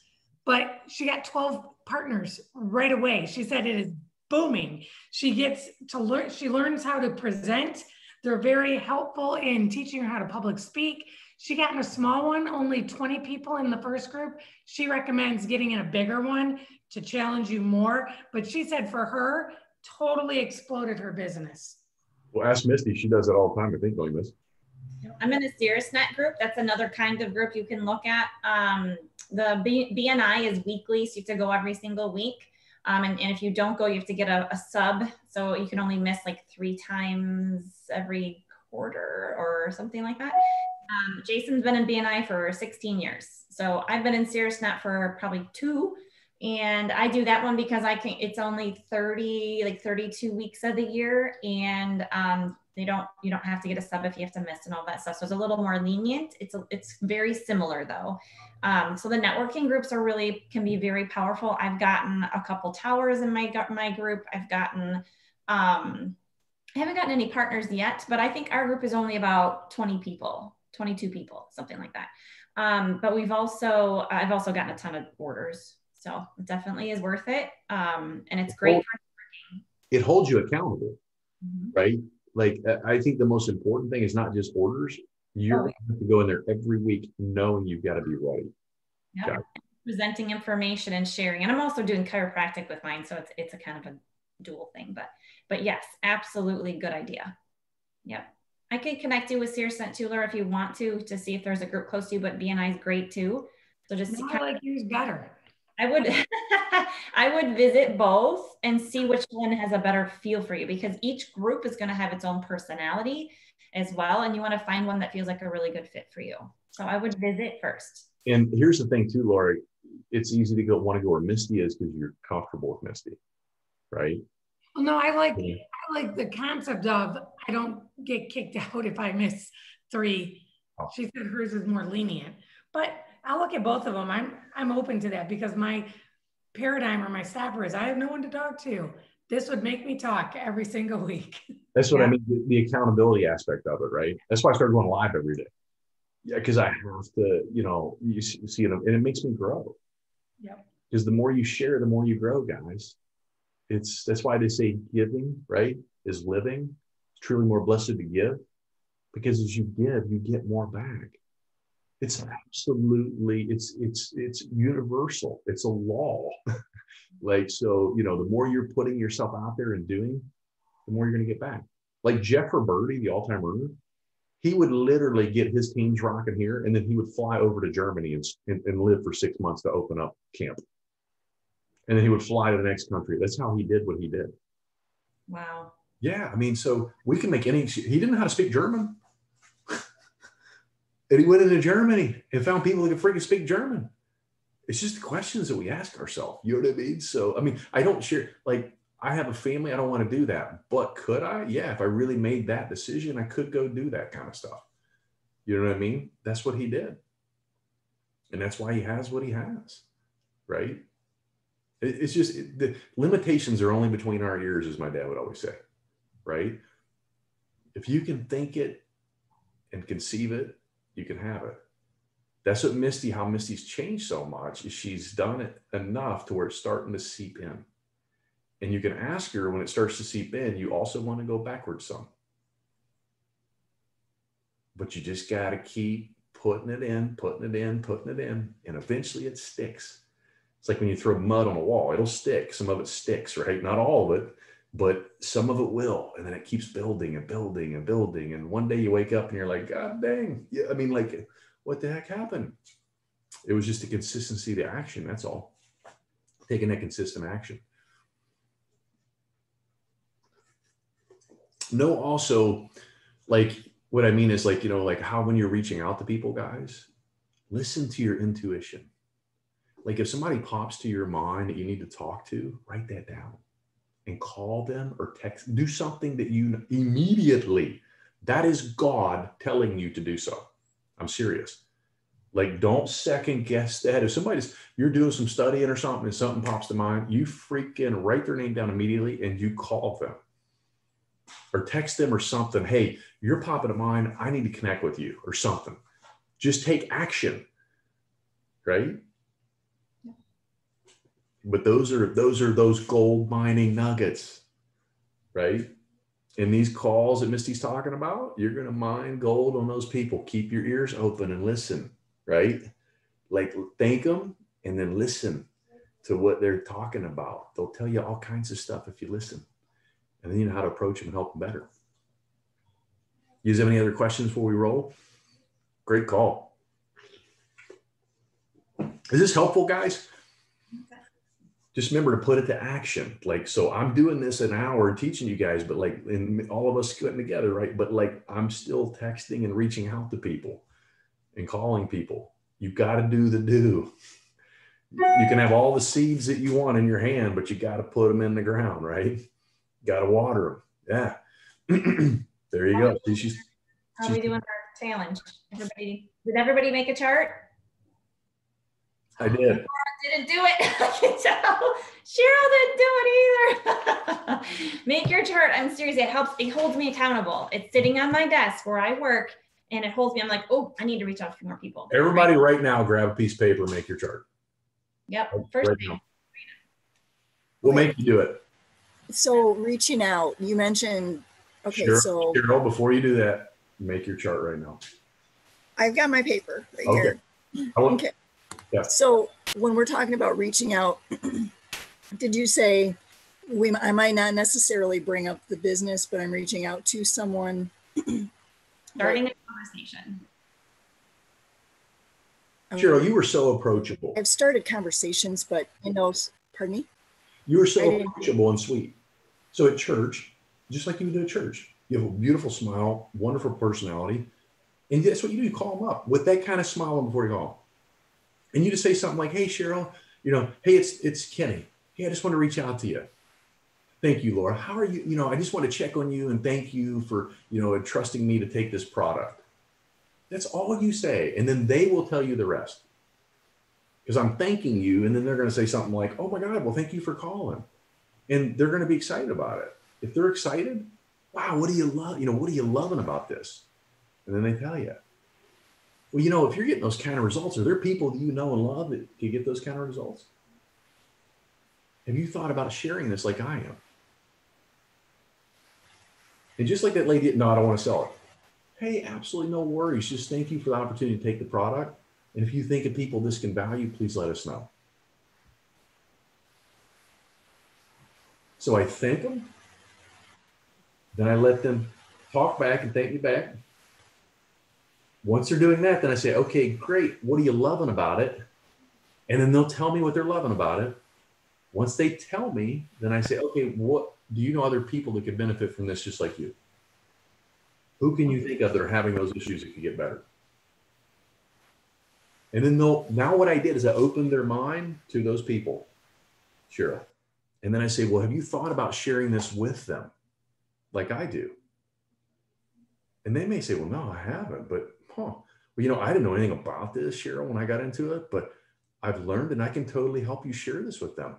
but she got 12 partners right away. She said it is booming. She gets to learn, she learns how to present. They're very helpful in teaching her how to public speak. She got in a small one, only 20 people in the first group. She recommends getting in a bigger one to challenge you more. But she said for her, totally exploded her business. Well, ask Misty. She does it all the time. I think, going Miss. I'm in a SiriusNet group. That's another kind of group you can look at. Um, the B- BNI is weekly, so you have to go every single week. Um, and, and, if you don't go, you have to get a, a, sub. So you can only miss like three times every quarter or something like that. Um, Jason's been in BNI for 16 years. So I've been in SiriusNet for probably two and I do that one because I can. It's only thirty, like thirty-two weeks of the year, and um, they don't. You don't have to get a sub if you have to miss and all that stuff. So it's a little more lenient. It's a, it's very similar though. Um, so the networking groups are really can be very powerful. I've gotten a couple towers in my my group. I've gotten. Um, I haven't gotten any partners yet, but I think our group is only about 20 people, 22 people, something like that. Um, but we've also, I've also gotten a ton of orders so it definitely is worth it. Um, and it's great for It holds you accountable, mm-hmm. right? Like I think the most important thing is not just orders. You oh, have to go in there every week knowing you've got to be ready. Yeah. Presenting information and sharing. And I'm also doing chiropractic with mine. So it's it's a kind of a dual thing. But but yes, absolutely good idea. Yep. I can connect you with SiriusNet Tuler if you want to to see if there's a group close to you, but BNI is great too. So just no, I like use better. I would I would visit both and see which one has a better feel for you because each group is going to have its own personality as well and you want to find one that feels like a really good fit for you. So I would visit first. And here's the thing too, Lori, it's easy to go want to go where Misty is because you're comfortable with Misty, right? Well, no, I like yeah. I like the concept of I don't get kicked out if I miss three. Oh. She said hers is more lenient, but I'll look at both of them. I'm I'm open to that because my paradigm or my stopper is I have no one to talk to. This would make me talk every single week. That's what yeah. I mean. The, the, accountability aspect of it, right? That's why I started going live every day. Yeah, because I have to, you know, you see it, and it makes me grow. Yeah. Because the more you share, the more you grow, guys. It's that's why they say giving, right, is living. It's truly more blessed to give, because as you give, you get more back. It's absolutely, it's it's it's universal. It's a law. like so, you know, the more you're putting yourself out there and doing, the more you're going to get back. Like Jeff Roberti, the all-time earner, he would literally get his teams rocking here, and then he would fly over to Germany and, and, and live for six months to open up camp. And then he would fly to the next country. That's how he did what he did. Wow. Yeah, I mean, so we can make any. He didn't know how to speak German. And he went into Germany and found people who could freaking speak German. It's just the questions that we ask ourselves. You know what I mean? So, I mean, I don't share, like, I have a family. I don't want to do that. But could I? Yeah. If I really made that decision, I could go do that kind of stuff. You know what I mean? That's what he did. And that's why he has what he has. Right. It's just it, the limitations are only between our ears, as my dad would always say. Right. If you can think it and conceive it you can have it. That's what Misty, how Misty's changed so much is she's done it enough to where it's starting to seep in. And you can ask her when it starts to seep in, you also want to go backwards some. But you just got to keep putting it in, putting it in, putting it in, and eventually it sticks. It's like when you throw mud on a wall, it'll stick. Some of it sticks, right? Not all of it, but some of it will. And then it keeps building and building and building. And one day you wake up and you're like, God dang. Yeah, I mean, like, what the heck happened? It was just a consistency to action. That's all. Taking that consistent action. No, also, like, what I mean is like, you know, like how when you're reaching out to people, guys, listen to your intuition. Like if somebody pops to your mind that you need to talk to, write that down and call them or text, do something that you immediately, that is God telling you to do so. I'm serious. Like, don't second guess that. If somebody's, you're doing some studying or something and something pops to mind, you freaking write their name down immediately and you call them or text them or something. Hey, you're popping to mind. I need to connect with you or something. Just take action. Right. But those are those are those gold mining nuggets, right? In these calls that Misty's talking about, you're gonna mine gold on those people. Keep your ears open and listen, right? Like thank them and then listen to what they're talking about. They'll tell you all kinds of stuff if you listen and then you know how to approach them and help them better. You guys have any other questions before we roll? Great call. Is this helpful, guys? Just remember to put it to action. Like, so I'm doing this an hour teaching you guys, but like, and all of us getting together, right? But like, I'm still texting and reaching out to people and calling people. You've got to do the do. You can have all the seeds that you want in your hand, but you got to put them in the ground, right? got to water them. Yeah. there you go. See, she's, How are we doing our challenge? Everybody, did everybody make a chart? I did. Didn't do it. I can tell. Cheryl didn't do it either. make your chart. I'm serious. It helps. It holds me accountable. It's sitting on my desk where I work and it holds me. I'm like, oh, I need to reach out to more people. Everybody right now, grab a piece of paper, make your chart. Yep. First Right thing. We'll make you do it. So reaching out, you mentioned, okay, Sure. so Carol, before you do that, make your chart right now. I've got my paper right Okay. here. I Okay. Yeah. So when we're talking about reaching out, did you say we, I might not necessarily bring up the business, but I'm reaching out to someone? Starting a conversation. Um, Cheryl, you were so approachable. I've started conversations, but you know, pardon me? You were so approachable and sweet. So at church, just like you would do at church, you have a beautiful smile, wonderful personality, and that's what you do. You call them up with that kind of smile on before you call. And you just say something like, "Hey, Cheryl, you know, hey, it's it's Kenny. Hey, I just want to reach out to you. Thank you, Laura. How are you? You know, I just want to check on you and thank you for you know entrusting me to take this product." That's all you say, and then they will tell you the rest. Because I'm thanking you, and then they're going to say something like, "Oh my God, well, thank you for calling." and they're going to be excited about it. If they're excited, wow, what do you love? You know, what are you loving about this? And then they tell you. Well, you know, if you're getting those kind of results, are there people that you know and love that can get those kind of results? Have you thought about sharing this like I am? And just like that lady, no, I don't want to sell it. Hey, absolutely no worries. Just thank you for the opportunity to take the product. And if you think of people this can value, please let us know. So I thank them. Then I let them talk back and thank me back. Once they're doing that, then I say, okay, great. What are you loving about it? And then they'll tell me what they're loving about it. Once they tell me, then I say, okay, what do you know other people that could benefit from this just like you? Who can you think of that are having those issues that could get better? And then they'll now what I did is I opened their mind to those people. Cheryl. And then I say, well, have you thought about sharing this with them like I do? And they may say, well, no, I haven't. But, huh, well, you know, I didn't know anything about this, Cheryl, when I got into it, but I've learned and I can totally help you share this with them.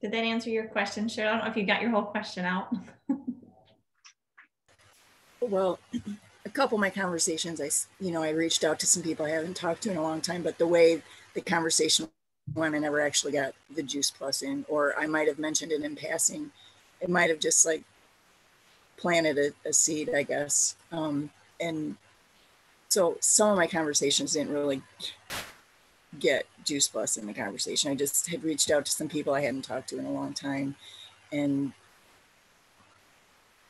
Did that answer your question, Cheryl? I don't know if you got your whole question out. Well, a couple of my conversations, I, you know, I reached out to some people I haven't talked to in a long time, but the way the conversation went, I never actually got the juice plus in, or I might have mentioned it in passing. It might have just like planted a, a seed, I guess. Um, and so some of my conversations didn't really get Juice Plus in the conversation. I just had reached out to some people I hadn't talked to in a long time, and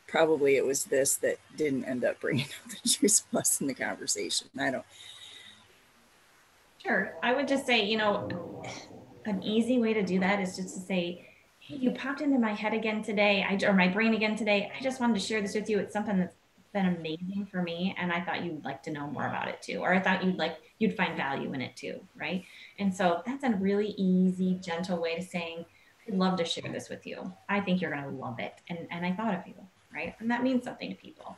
probably it was this that didn't end up bringing up the Juice Plus in the conversation. I don't. Sure. I would just say, you know, an easy way to do that is just to say, hey, you popped into my head again today, I, or my brain again today. I just wanted to share this with you. It's something that's been amazing for me. And I thought you'd like to know more about it too. Or I thought you'd like, you'd find value in it too. Right. And so that's a really easy, gentle way to saying, I'd love to share this with you. I think you're going to love it. And, and I thought of you. Right. And that means something to people.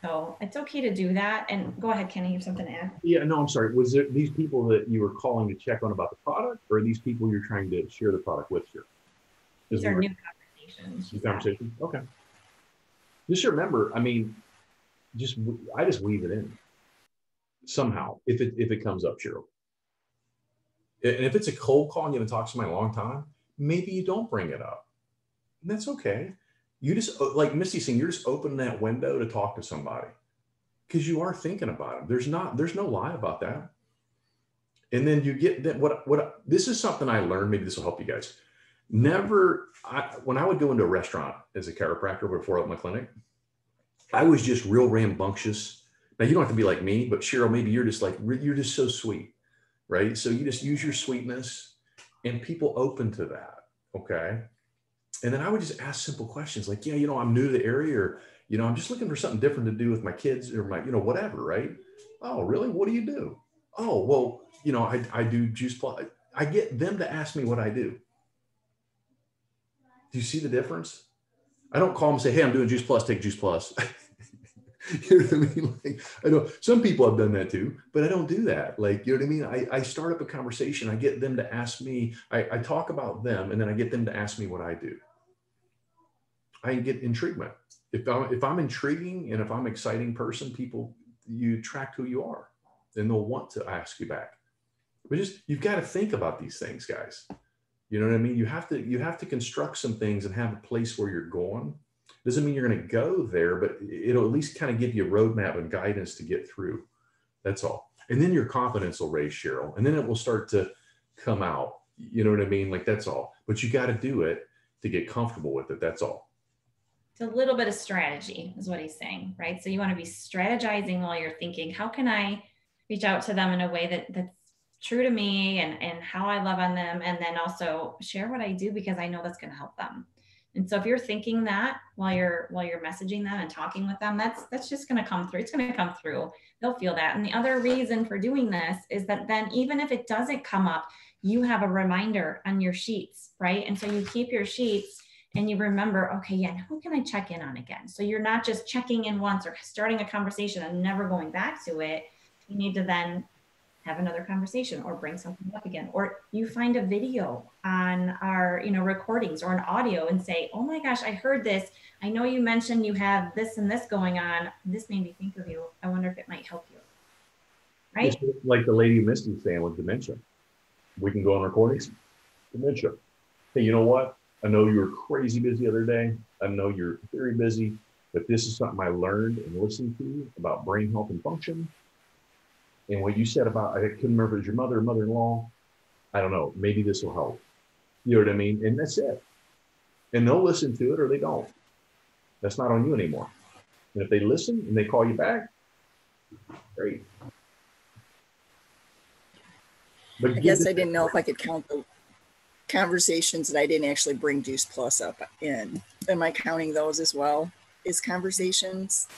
So it's okay to do that. And go ahead, Kenny, you have something to add? Yeah, no, I'm sorry. Was it these people that you were calling to check on about the product, or these people you're trying to share the product with here? These are new conversations. New conversations. Okay. Just remember, I mean, just I just weave it in somehow if it if it comes up, Cheryl. And if it's a cold call and you haven't talked to somebody a long time, maybe you don't bring it up. And that's okay you just uh, like Misty saying, you're just opening that window to talk to somebody because you are thinking about them. There's not, there's no lie about that. And then you get that. What, what, this is something I learned. Maybe this will help you guys. Never, I, when I would go into a restaurant as a chiropractor before I opened my clinic, I was just real rambunctious. Now you don't have to be like me, but Cheryl, maybe you're just like, you're just so sweet, right? So you just use your sweetness and people open to that. Okay and then I would just ask simple questions like, yeah, you know, I'm new to the area, or you know, I'm just looking for something different to do with my kids or my, you know, whatever, right? Oh, really? What do you do? Oh, well, you know, I, I do juice plus. I get them to ask me what I do. Do you see the difference? I don't call them and say, hey, I'm doing juice plus, take juice plus. you know what I mean? Like, I know some people have done that too, but I don't do that. Like, you know what I mean? I, I start up a conversation. I get them to ask me, I, I talk about them, and then I get them to ask me what I do. I get intriguement. If I'm if I'm intriguing and if I'm an exciting person, people you attract who you are, and they'll want to ask you back. But just you've got to think about these things, guys. You know what I mean? You have to you have to construct some things and have a place where you're going. Doesn't mean you're going to go there, but it'll at least kind of give you a roadmap and guidance to get through. That's all. And then your confidence will raise, Cheryl, and then it will start to come out. You know what I mean? Like that's all. But you got to do it to get comfortable with it. That's all It's a little bit of strategy is what he's saying right so you want to be strategizing while you're thinking how can i reach out to them in a way that that's true to me and and how i love on them and then also share what i do because i know that's going to help them and so if you're thinking that while you're while you're messaging them and talking with them that's that's just going to come through it's going to come through they'll feel that and the other reason for doing this is that then even if it doesn't come up you have a reminder on your sheets right and so you keep your sheets and you remember, okay, yeah, who can I check in on again? So you're not just checking in once or starting a conversation and never going back to it. You need to then have another conversation or bring something up again or you find a video on our you know recordings or an audio and say oh my gosh i heard this. I know you mentioned you have this and this going on. This made me think of you. I wonder if it might help you. Right? It's like the lady misty saying with dementia. We can go on recordings. Dementia. Hey you know what? I know you were crazy busy the other day. I know you're very busy, but this is something I learned and listened to about brain health and function. And what you said about, I couldn't remember if it was your mother or mother in law. I don't know. Maybe this will help. You know what I mean? And that's it. And they'll listen to it or they don't. That's not on you anymore. And if they listen and they call you back, great. But I guess I didn't know if I could count the conversations that I didn't actually bring Juice Plus up in. Am I counting those as well as conversations?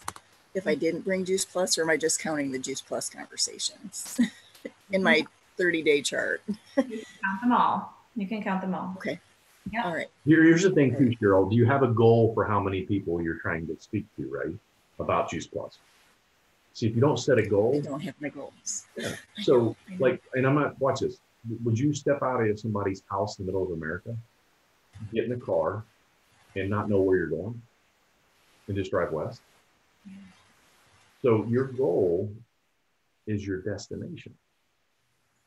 If I didn't bring Juice Plus, or am I just counting the Juice Plus conversations in my mm-hmm. 30 day chart? You count them all. You can count them all. Okay. Yeah. All right. Here, here's the thing, too, Cheryl. Do you have a goal for how many people you're trying to speak to, right? About Juice Plus. See, if you don't set a goal, I don't have my goals. Yeah. So, like, and I'm not, watch this would you step out of somebody's house in the middle of America, get in a car, and not know where you're going, and just drive west? So your goal is your destination.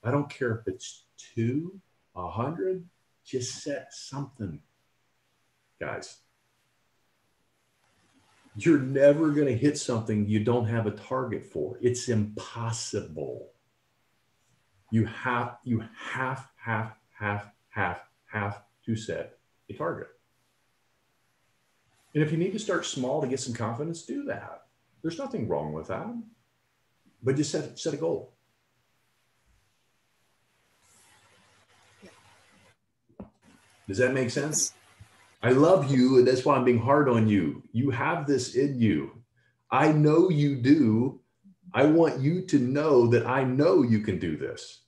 I don't care if it's two, a hundred, just set something, guys. You're never going to hit something you don't have a target for. It's impossible. You have, you have, have, have, have, have to set a target. And if you need to start small to get some confidence, do that. There's nothing wrong with that. But just set, set a goal. Does that make sense? I love you, and that's why I'm being hard on you. You have this in you. I know you do. I want you to know that I know you can do this.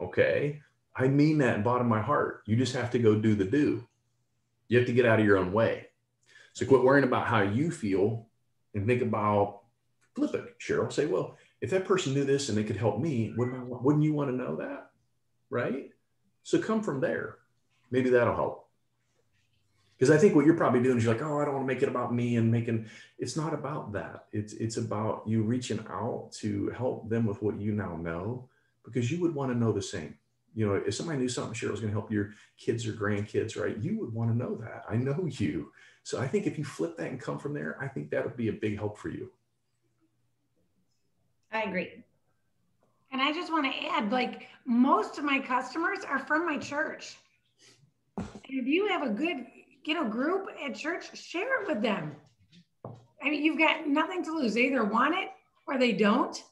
Okay. I mean that in bottom of my heart. You just have to go do the do. You have to get out of your own way. So quit worrying about how you feel and think about flip it, Cheryl. Say, well, if that person knew this and they could help me, wouldn't, wouldn't you want to know that? Right? So come from there. Maybe that'll help. Because I think what you're probably doing is you're like, oh, I don't want to make it about me and making it's not about that. It's it's about you reaching out to help them with what you now know, because you would want to know the same. You know, if somebody knew something Cheryl's going to help your kids or grandkids, right? You would want to know that. I know you. So I think if you flip that and come from there, I think that would be a big help for you. I agree. And I just want to add, like, most of my customers are from my church. And if you have a good, you know, group at church, share it with them. I mean, you've got nothing to lose. They either want it or they don't.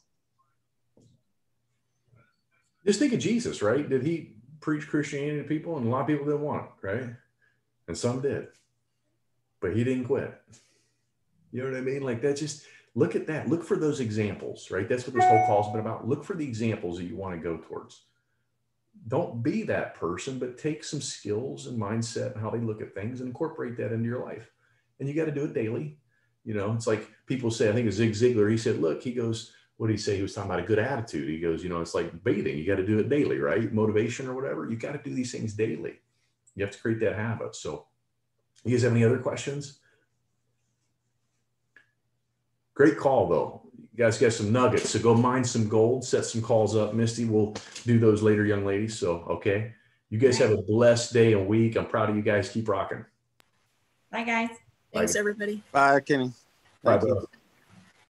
Just think of Jesus, right? Did he preach Christianity to people? And a lot of people didn't want it, right? And some did. But he didn't quit. You know what I mean? Like that just look at that. Look for those examples, right? That's what this whole call's been about. Look for the examples that you want to go towards. Don't be that person, but take some skills and mindset and how they look at things and incorporate that into your life. And you got to do it daily. You know, it's like people say, I think it's Zig Ziglar, he said, look, he goes, what did he say? He was talking about a good attitude. He goes, you know, it's like bathing. You got to do it daily, right? Motivation or whatever. You got to do these things daily. You have to create that habit. So, you guys have any other questions? Great call, though. You guys got some nuggets. So go mine some gold, set some calls up. Misty we'll do those later, young ladies. So, okay. You guys have a blessed day and week. I'm proud of you guys. Keep rocking. Bye, guys. Thanks, everybody. Bye, Kenny. Bye, Thank brother.